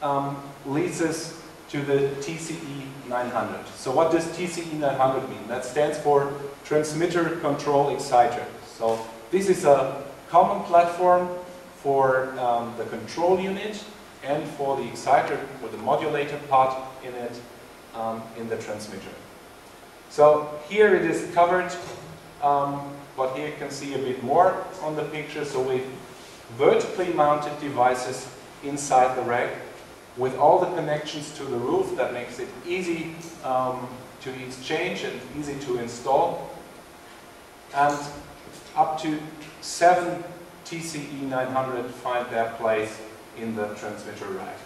um, leads us to the TCE 900. So what does TCE 900 mean? That stands for Transmitter Control Exciter. So this is a common platform for um, the control unit and for the exciter with the modulator part in it um, in the transmitter. So here it is covered, um, but here you can see a bit more on the picture. So we vertically mounted devices inside the rack with all the connections to the roof that makes it easy um, to exchange and easy to install. And up to seven TCE 900 find their place in the transmitter rack.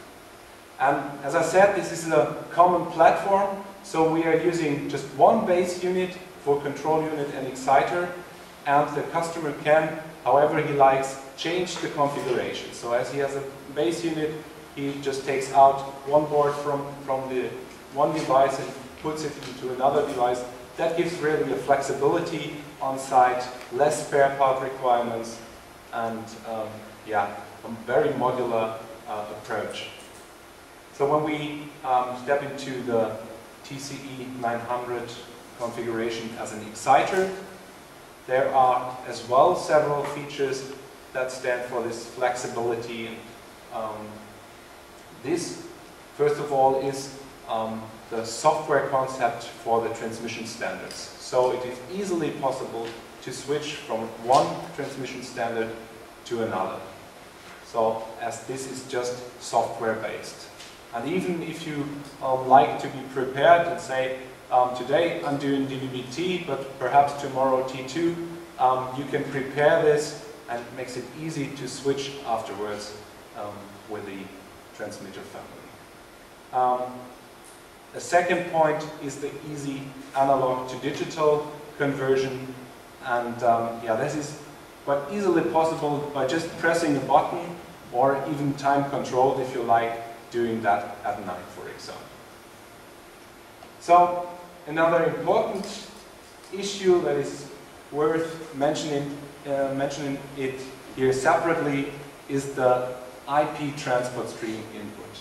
And as I said, this is a common platform, so we are using just one base unit for control unit and exciter, and the customer can, however he likes, change the configuration. So as he has a base unit, he just takes out one board from, from the one device and puts it into another device. That gives really a flexibility on site, less spare part requirements, and um, yeah, a very modular uh, approach. So when we um, step into the TCE 900 configuration as an exciter, there are as well several features that stand for this flexibility. Um, this, first of all, is um, the software concept for the transmission standards. So it is easily possible to switch from one transmission standard to another. So as this is just software based. And even if you um, like to be prepared and say, um, today I'm doing DVB-T, but perhaps tomorrow T2, um, you can prepare this and it makes it easy to switch afterwards um, with the transmitter family. Um, a second point is the easy analog to digital conversion. And um, yeah, this is but easily possible by just pressing a button or even time controlled if you like doing that at night, for example. So another important issue that is worth mentioning, uh, mentioning it here separately is the IP transport stream input.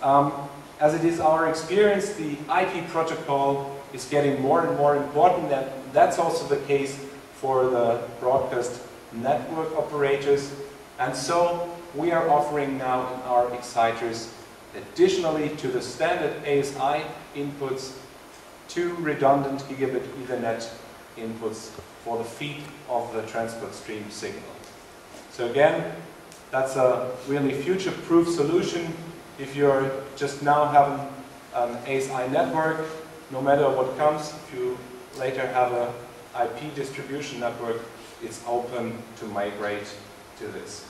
Um, as it is our experience, the IP protocol is getting more and more important, and that's also the case for the broadcast network operators. And so we are offering now in our exciters, additionally to the standard ASI inputs, two redundant gigabit Ethernet inputs for the feed of the transport stream signal. So again, that's a really future-proof solution if you're just now having an ASI network, no matter what comes, if you later have a IP distribution network, it's open to migrate to this.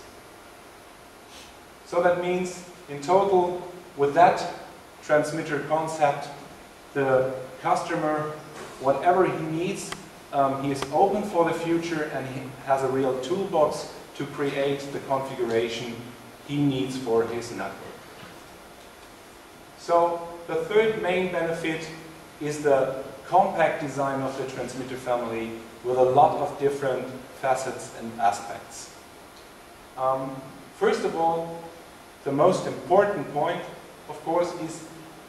So that means, in total, with that transmitter concept, the customer, whatever he needs, um, he is open for the future and he has a real toolbox to create the configuration he needs for his network. So the third main benefit is the compact design of the transmitter family with a lot of different facets and aspects. Um, first of all, the most important point, of course, is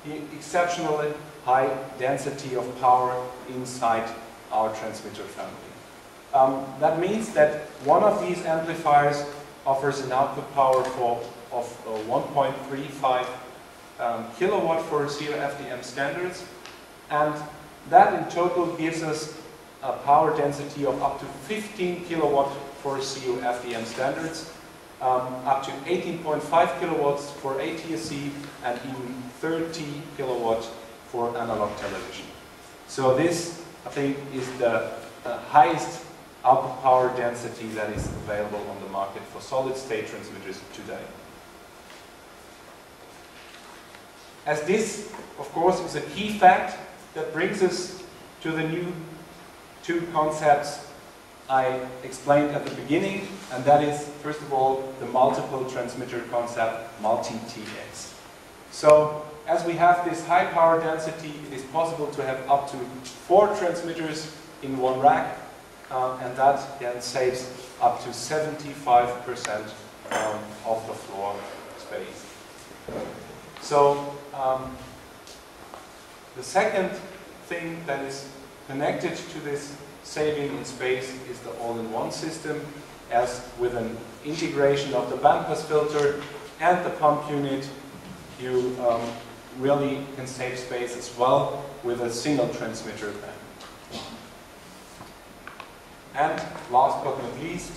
the exceptionally high density of power inside our transmitter family. Um, that means that one of these amplifiers offers an output power for, of uh, 1.35 um, kilowatt for COFDM standards, and that in total gives us a power density of up to 15 kilowatt for COFDM standards, um, up to 18.5 kilowatts for ATSC, and even 30 kilowatt for analog television. So this, I think, is the uh, highest output power density that is available on the market for solid-state transmitters today. As this, of course, is a key fact that brings us to the new two concepts I explained at the beginning, and that is, first of all, the multiple transmitter concept, multi-TX. So, as we have this high power density, it is possible to have up to four transmitters in one rack, uh, and that then saves up to 75% um, of the floor space. So, um, the second thing that is connected to this saving in space is the all-in-one system, as with an integration of the bandpass filter and the pump unit, you um, really can save space as well with a single transmitter. And last but not least,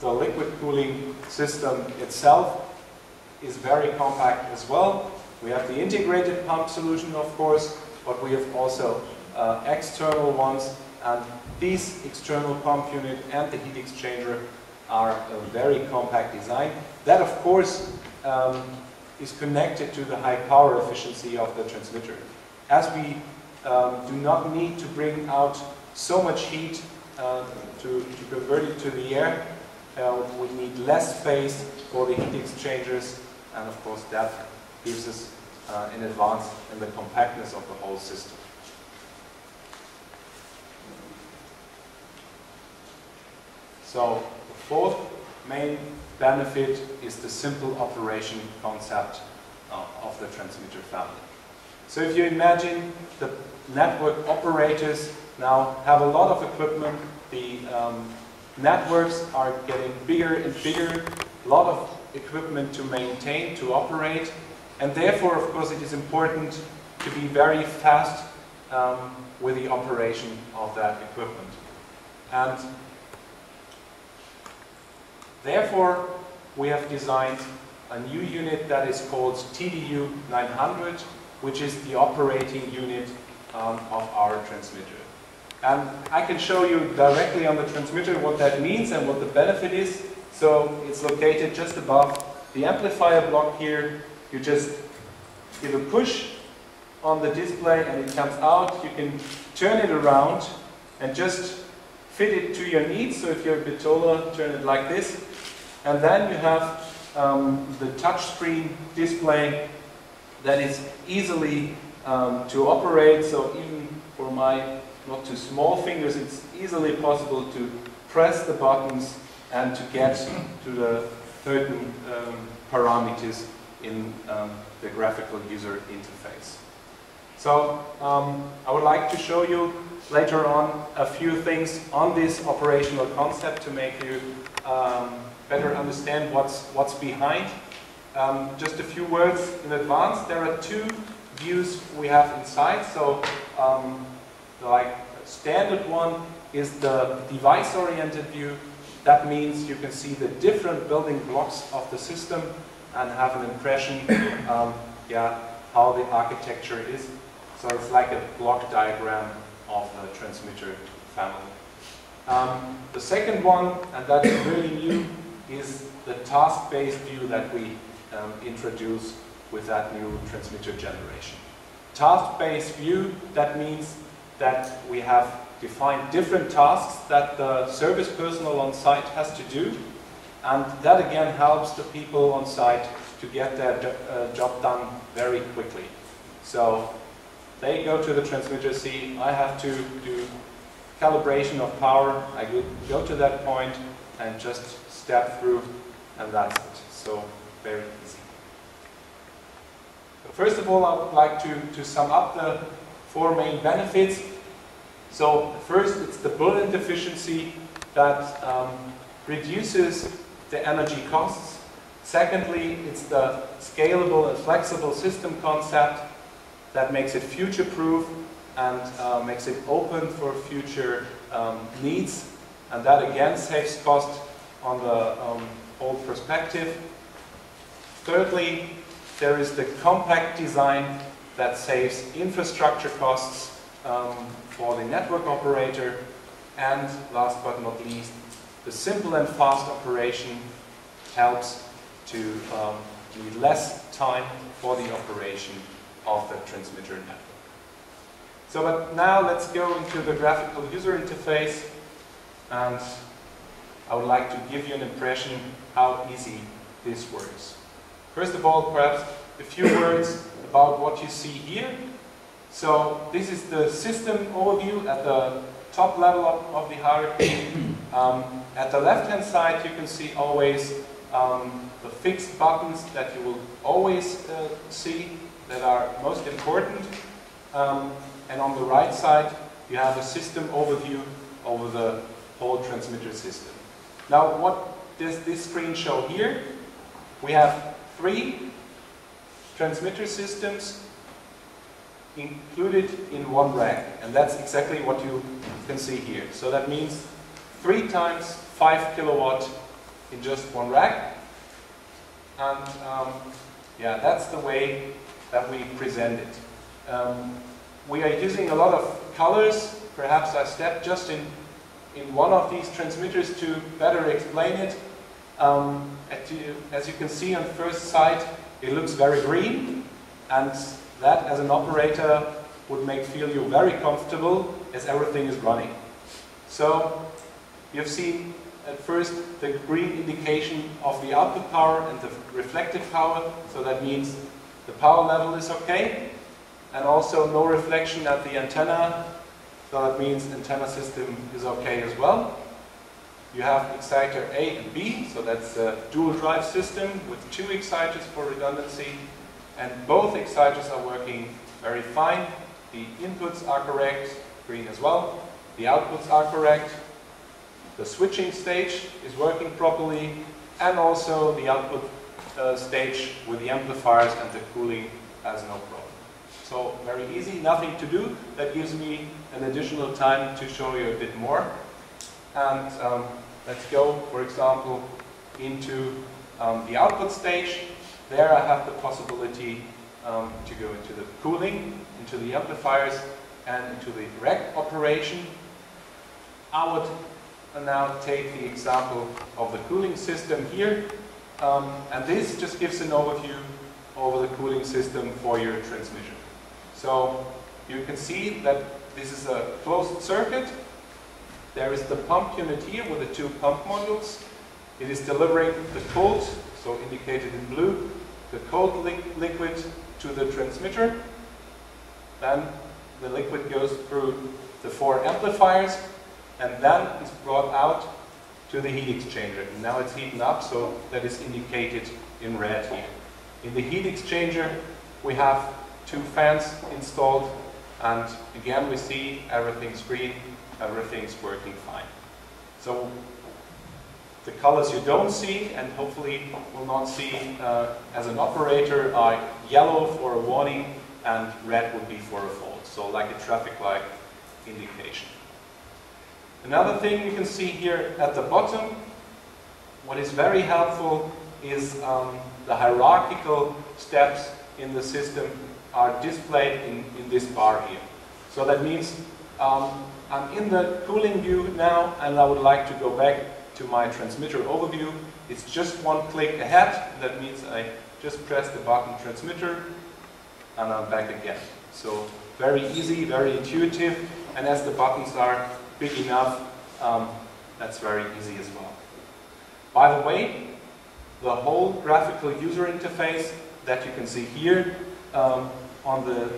the liquid cooling system itself is very compact as well. We have the integrated pump solution, of course, but we have also uh, external ones, and these external pump unit and the heat exchanger are a very compact design. That, of course, um, is connected to the high power efficiency of the transmitter. As we um, do not need to bring out so much heat uh, to, to, convert it to the air, uh, we need less space for the heat exchangers, and of course that gives us uh, an advance in the compactness of the whole system. So the fourth main benefit is the simple operation concept uh, of the transmitter family. So if you imagine the network operators now have a lot of equipment, the um, networks are getting bigger and bigger, a lot of equipment to maintain, to operate, and therefore, of course, it is important to be very fast um, with the operation of that equipment. And therefore, we have designed a new unit that is called TDU 900, which is the operating unit um, of our transmitter. And I can show you directly on the transmitter what that means and what the benefit is. So it's located just above the amplifier block here. You just give a push on the display and it comes out. You can turn it around and just fit it to your needs. So if you're a bit taller, turn it like this. And then you have um, the touchscreen display that is easily um, to operate. So even for my not too small fingers, it's easily possible to press the buttons and to get to the certain um, parameters in um, the graphical user interface. So um, I would like to show you later on a few things on this operational concept to make you um, better understand what's, what's behind. Um, just a few words in advance. There are two views we have inside. So um, the like standard one is the device-oriented view. That means you can see the different building blocks of the system and have an impression um, yeah, how the architecture is. So it's like a block diagram of the transmitter family. Um, the second one, and that's really new, is the task-based view that we um, introduce with that new transmitter generation. Task-based view, that means that we have defined different tasks that the service personnel on site has to do, and that again helps the people on site to get their uh, job done very quickly. So they go to the transmitter, see, I have to do calibration of power, I go to that point and just step through and that's it. So very easy. First of all, I would like to, to sum up the four main benefits. So first, it's the bulletin efficiency that um, reduces the energy costs. Secondly, it's the scalable and flexible system concept that makes it future-proof and uh, makes it open for future um, needs. And that again saves cost on the um, old perspective. Thirdly, there is the compact design that saves infrastructure costs um, for the network operator. And last but not least, the simple and fast operation helps to um, need less time for the operation of the transmitter network. So but now let's go into the graphical user interface and I would like to give you an impression how easy this works. First of all, perhaps a few words about what you see here. So this is the system overview at the top level of, of the hierarchy. Um, at the left-hand side, you can see always um, the fixed buttons that you will always uh, see that are most important. Um, and on the right side, you have a system overview over the whole transmitter system. Now, what does this screen show here? We have three transmitter systems included in one rack, and that's exactly what you can see here. So that means three times five kilowatt in just one rack, and um, yeah, that's the way that we present it. Um, we are using a lot of colors. Perhaps I step just in, in one of these transmitters to better explain it. Um, as you can see on first sight, it looks very green, and that as an operator would make feel you very comfortable as everything is running. So you've seen at first the green indication of the output power and the reflective power, so that means the power level is okay, and also no reflection at the antenna, so that means antenna system is okay as well. You have exciter A and B, so that's a dual drive system with two exciters for redundancy. And both exciters are working very fine. The inputs are correct, green as well. The outputs are correct. The switching stage is working properly, and also the output uh, stage with the amplifiers and the cooling has no problem. So very easy, nothing to do. That gives me an additional time to show you a bit more. And um, let's go, for example, into um, the output stage. There I have the possibility um, to go into the cooling, into the amplifiers, and into the rack operation. I would now take the example of the cooling system here. Um, and this just gives an overview over the cooling system for your transmission. So you can see that this is a closed circuit. There is the pump unit here with the two pump modules. It is delivering the cold, so indicated in blue, the cold li liquid to the transmitter. Then the liquid goes through the four amplifiers and then it's brought out to the heat exchanger. Now it's heating up, so that is indicated in red here. In the heat exchanger, we have two fans installed and again we see everything's green, everything's working fine. So the colors you don't see and hopefully will not see uh, as an operator are yellow for a warning and red would be for a fault. So like a traffic light indication. Another thing you can see here at the bottom, what is very helpful is um, the hierarchical steps in the system are displayed in, in this bar here. So that means um, I'm in the cooling view now and I would like to go back to my transmitter overview. It's just one click ahead. That means I just press the button transmitter and I'm back again. So very easy, very intuitive and as the buttons are big enough, um, that's very easy as well. By the way, the whole graphical user interface that you can see here um, on the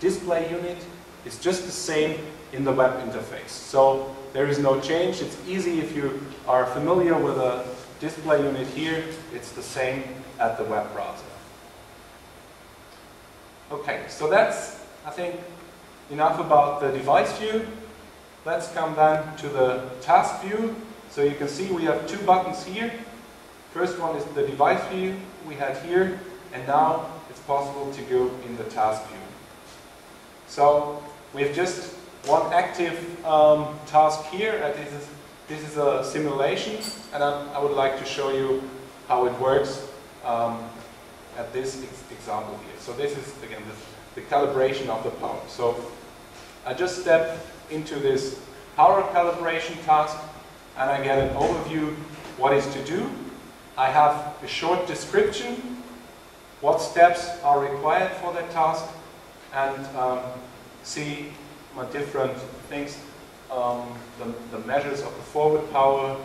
display unit is just the same in the web interface. So there is no change. It's easy if you are familiar with a display unit here. It's the same at the web browser. Okay, so that's, I think, enough about the device view. Let's come then to the task view. So you can see we have two buttons here. First one is the device view we had here, and now it's possible to go in the task view. So we have just one active um, task here, this is, this is a simulation, and I, I, would like to show you how it works um, at this ex example here. So this is, again, the, the calibration of the power. So I just step into this power calibration task, and I get an overview what is to do. I have a short description what steps are required for that task and um, see my different things, um, the, the, measures of the forward power,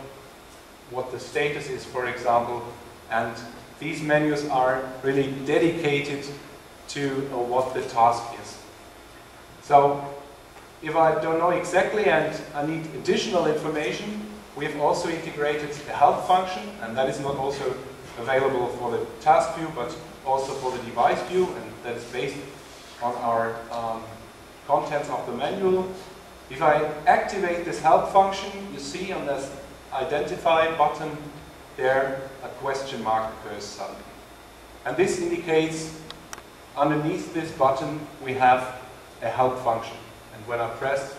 what the status is, for example, and these menus are really dedicated to uh, what the task is. So if I don't know exactly and I need additional information, we've also integrated the help function, and that is not also available for the task view, but also for the device view, and that is based on our um, contents of the manual. If I activate this help function, you see on this identify button there a question mark occurs suddenly. And this indicates underneath this button we have a help function. And when I press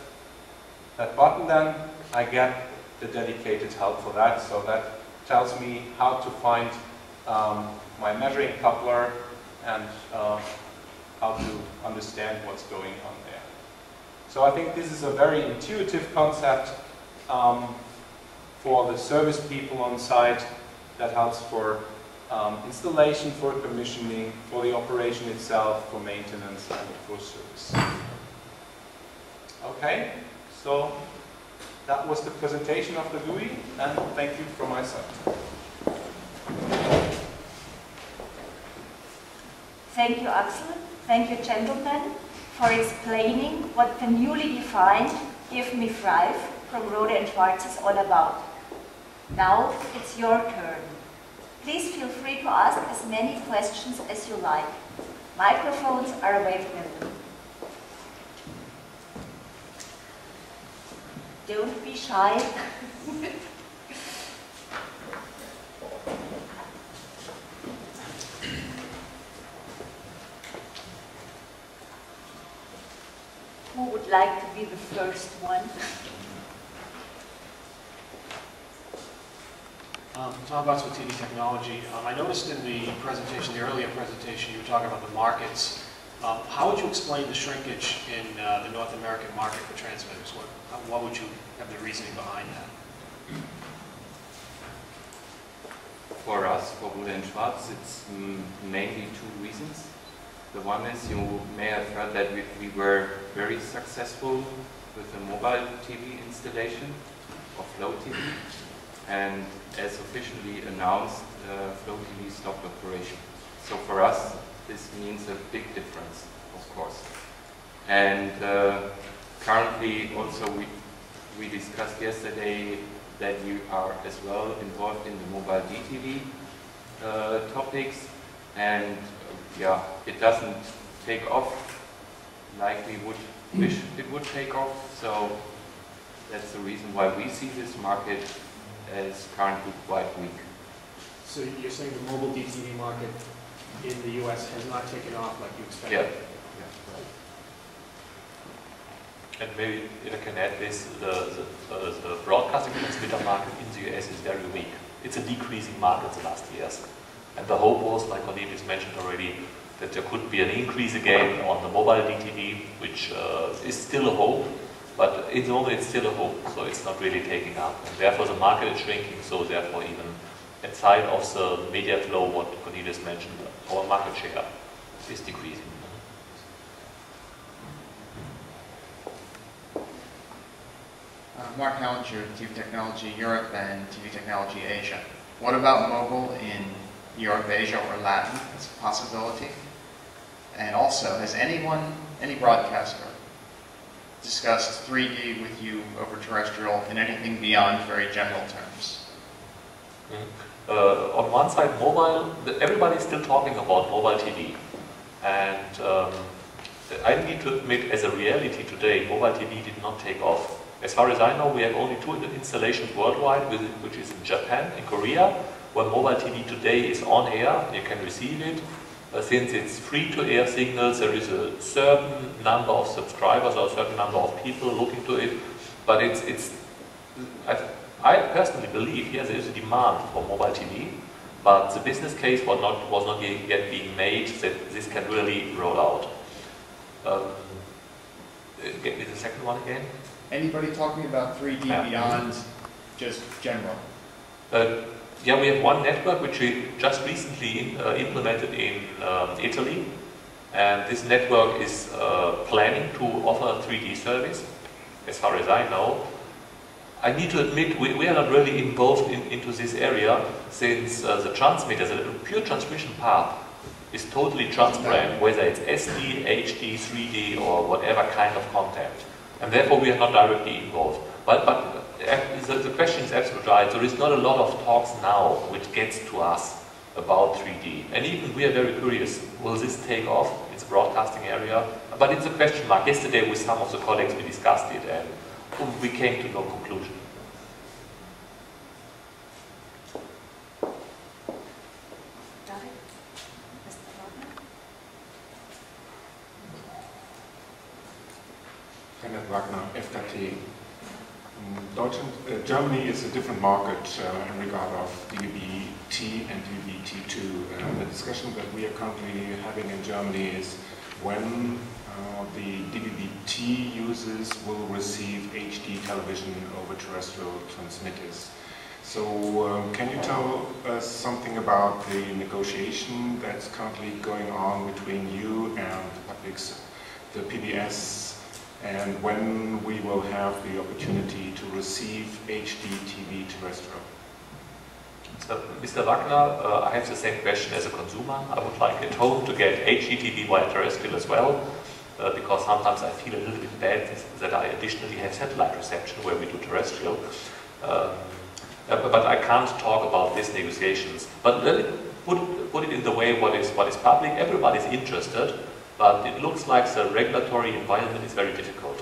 that button then, I get the dedicated help for that. So that tells me how to find um, my measuring coupler and uh, how to understand what's going on. So I think this is a very intuitive concept um, for the service people on site that helps for um, installation, for commissioning, for the operation itself, for maintenance, and for service. Okay, so that was the presentation of the GUI, and thank you from my side. Thank you, Axel. Thank you, gentlemen, for explaining what the newly defined Give Me Thrive from Rohde and Schwarz is all about. Now it's your turn. Please feel free to ask as many questions as you like. Microphones are available. Don't be shy. Who would like to be the first one? Um, Tom Butts with TV Technology. Um, I noticed in the presentation, the earlier presentation, you were talking about the markets. Um, how would you explain the shrinkage in uh, the North American market for transmitters? What, what would you have the reasoning behind that? For us, for Rohde and Schwarz, it's mm, mainly two reasons. The one is you may have heard that we, we were very successful with the mobile TV installation of FLO TV. And as officially announced, uh, FLO TV stopped operation. So for us, this means a big difference, of course. And uh, currently also we, we discussed yesterday that you are as well involved in the mobile DTV uh, topics and yeah, it doesn't take off like we would wish it would take off. So that's the reason why we see this market as currently quite weak. So you're saying the mobile DTV market in the U.S. has not taken off like you expected? Yeah. And maybe if I can add this, the, the, uh, the broadcasting transmitter market in the US is very weak. It's a decreasing market the last years. And the hope was, like Cornelius mentioned already, that there could be an increase again on the mobile DTV, which uh, is still a hope, but the moment it's still a hope, so it's not really taking up. And therefore the market is shrinking, so therefore even outside of the MediaFLO, what Cornelius mentioned, our market share is decreasing. Uh, Mark Hallinger, TV Technology Europe and TV Technology Asia. What about mobile in Europe, Asia, or Latin as a possibility? And also, has anyone, any broadcaster, discussed 3D with you over terrestrial in anything beyond very general terms? Uh, on one side, mobile, everybody's still talking about mobile TV. And um, I need to admit, as a reality today, mobile TV did not take off. As far as I know, we have only two installations worldwide, which is in Japan and Korea, where mobile TV today is on air, you can receive it. Uh, since it's free-to-air signals, there is a certain number of subscribers or a certain number of people looking to it, but it's, it's I, I personally believe yes, there is a demand for mobile TV, but the business case was not was not yet being made that this can really roll out. Um, get me the second one again. Anybody talking about 3D Yeah. beyond just general? Uh, yeah, we have one network which we just recently uh, implemented in um, Italy, and this network is uh, planning to offer a 3D service, as far as I know. I need to admit we, we are not really involved in, into this area since uh, the transmitter, the pure transmission path, is totally transparent, whether it's SD, HD, 3D, or whatever kind of content. And therefore we are not directly involved. But, but the, the question is absolutely right. There is not a lot of talks now which gets to us about 3D. And even we are very curious, will this take off? It's a broadcasting area. But it's a question mark. Yesterday with some of the colleagues we discussed it and we came to no conclusion. David? Wagner, FKT. Deutschland, uh, Germany is a different market uh, in regard of DVB-T and DVB-T2. Uh, the discussion that we are currently having in Germany is when uh, the DVB-T users will receive HD television over terrestrial transmitters. So um, can you tell us something about the negotiation that's currently going on between you and the publics, the PBS and when we will have the opportunity to receive HD TV terrestrial. So, Mr. Wagner, uh, I have the same question as a consumer. I would like at home to get HDTV via terrestrial as well, uh, because sometimes I feel a little bit bad that I additionally have satellite reception where we do terrestrial. Um, uh, but I can't talk about these negotiations. But let, put, put it in the way what is, what is public, everybody's interested, but it looks like the regulatory environment is very difficult,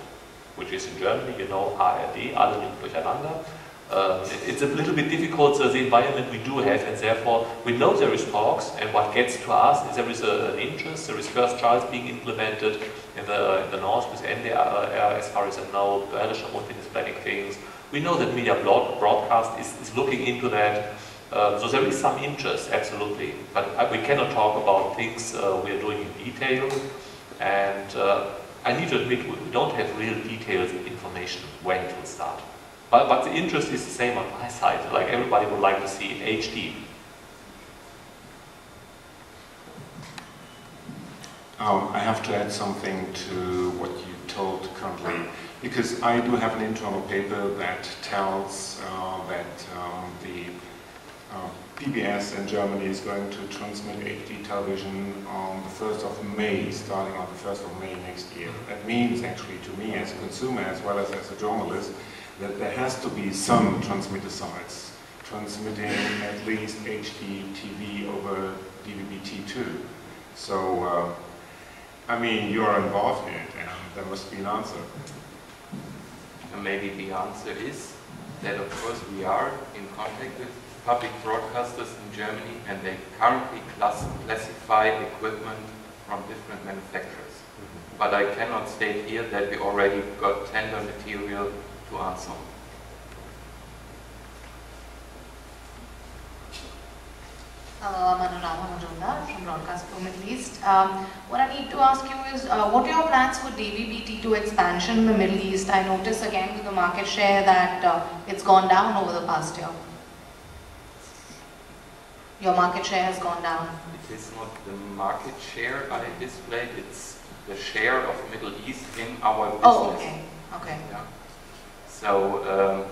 which is in Germany, you know, ARD, alle liegen durcheinander. Um, it, it's a little bit difficult, so the environment we do have, and therefore we know there is talks, and what gets to us is there is a, an interest, there is first trials being implemented in the, in the north with NDR, as far as I know, Bayerische Rundfunk is planning things. We know that Media Broadcast is, is looking into that. Um, so there is some interest, absolutely, but uh, we cannot talk about things uh, we are doing in detail, and uh, I need to admit we don't have real detailed information when it will start. But, but the interest is the same on my side, like everybody would like to see in HD. Um, I have to add something to what you told currently, because I do have an internal paper that tells uh, that um, the uh, PBS in Germany is going to transmit HD television on the 1st of May, starting on the 1st of May next year. That means actually to me as a consumer as well as as a journalist that there has to be some transmitter sites transmitting at least HD TV over DVB-T2. So, uh, I mean, you are involved in it and there must be an answer. And maybe the answer is that of course we are in contact with public broadcasters in Germany and they currently class classify equipment from different manufacturers. Mm -hmm. But I cannot state here that we already got tender material to answer. Uh, Manorama Majumdar from Broadcast Pro Middle East. Um, what I need to ask you is, uh, what are your plans for DVB-T2 expansion in the Middle East? I notice again with the market share that uh, it's gone down over the past year. Your market share has gone down. It is not the market share I displayed, it's the share of Middle East in our business. Oh, okay. Okay. Yeah. So, um,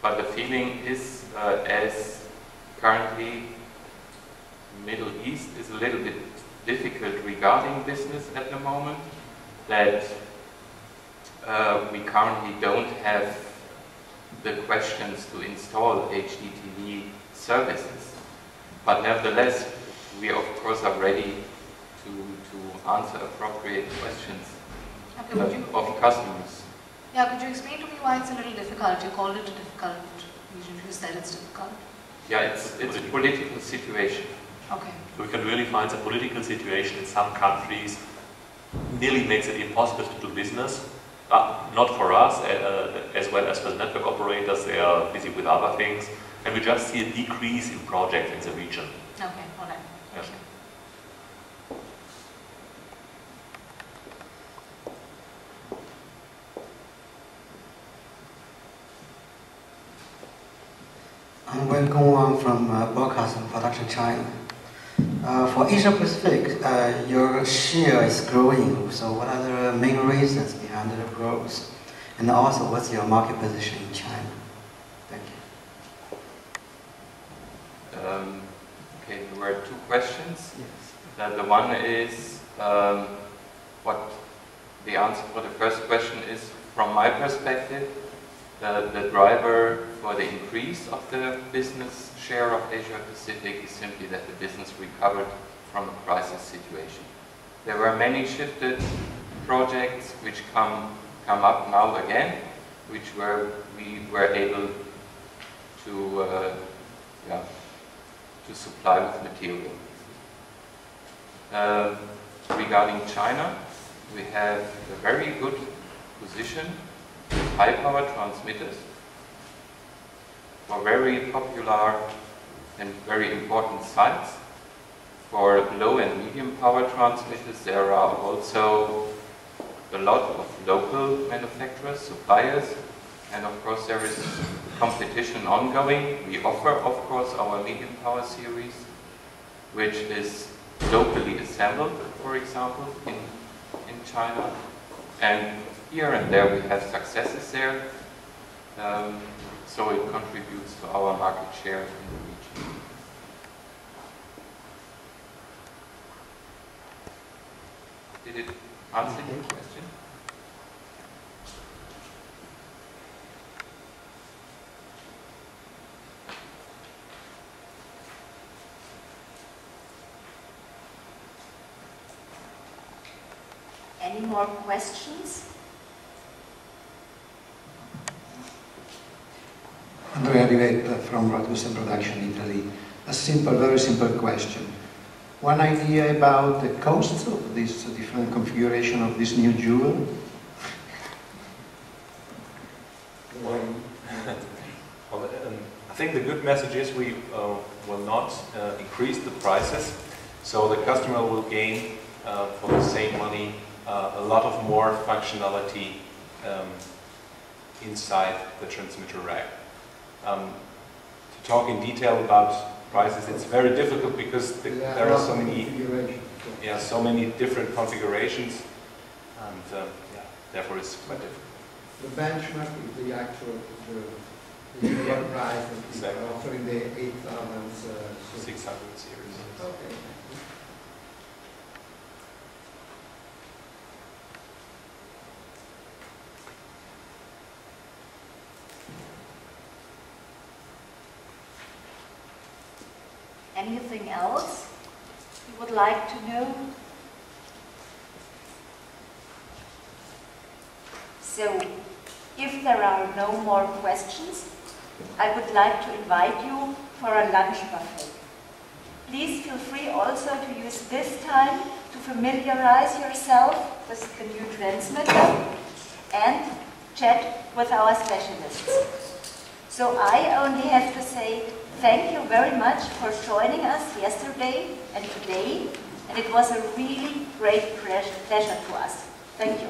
but the feeling is uh, as currently Middle East is a little bit difficult regarding business at the moment, that uh, we currently don't have the questions to install HDTV services. But nevertheless, we of course are ready to, to answer appropriate questions okay, of, of customers. Yeah, could you explain to me why it's a little difficult? You called it a difficult region. You said it's difficult. Yeah, it's, it's a political situation. Okay. So we can really find the political situation in some countries nearly makes it impossible to do business. Uh, not for us, uh, as well as for the network operators, they are busy with other things. And we just see a decrease in projects in the region. Okay, all right. Thank Yes. you. I'm Wen Gongwang from uh, Broadcast and Production China. Uh, for Asia Pacific, uh, your share is growing. So, what are the main reasons behind the growth? And also, what's your market position in China? Thank you. Um, okay, there were two questions. Yes. The one is um, what the answer for the first question is from my perspective. The, the driver for the increase of the business share of Asia Pacific is simply that the business recovered from a crisis situation. There were many shifted projects which come, come up now again, which were, we were able to, uh, yeah, to supply with material. Uh, regarding China, we have a very good position with high power transmitters for very popular and very important sites. For low and medium power transmitters, there are also a lot of local manufacturers, suppliers, and of course there is competition ongoing. We offer, of course, our medium power series, which is locally assembled, for example, in, in China. And here and there we have successes there. Um, so it contributes to our market share in the region. Did it answer your question? Any more questions? Andrea Rivetta from Ragusa Production, Italy. A simple, very simple question. One idea about the costs of this different configuration of this new jewel? Well, well, um, I think the good message is we uh, will not uh, increase the prices, so the customer will gain uh, for the same money uh, a lot of more functionality um, inside the transmitter rack. Um, to talk in detail about prices, it's very difficult because the, there are so many, yeah, so many different configurations, and uh, yeah, therefore it's quite difficult. The benchmark is the actual, the, the price that Exactly. offering the 8,000. Uh, 600 series. Okay. Anything else you would like to know? So, if there are no more questions, I would like to invite you for a lunch buffet. Please feel free also to use this time to familiarize yourself with the new transmitter and chat with our specialists. So I only have to say thank you very much for joining us yesterday and today, and it was a really great pleasure to us. Thank you.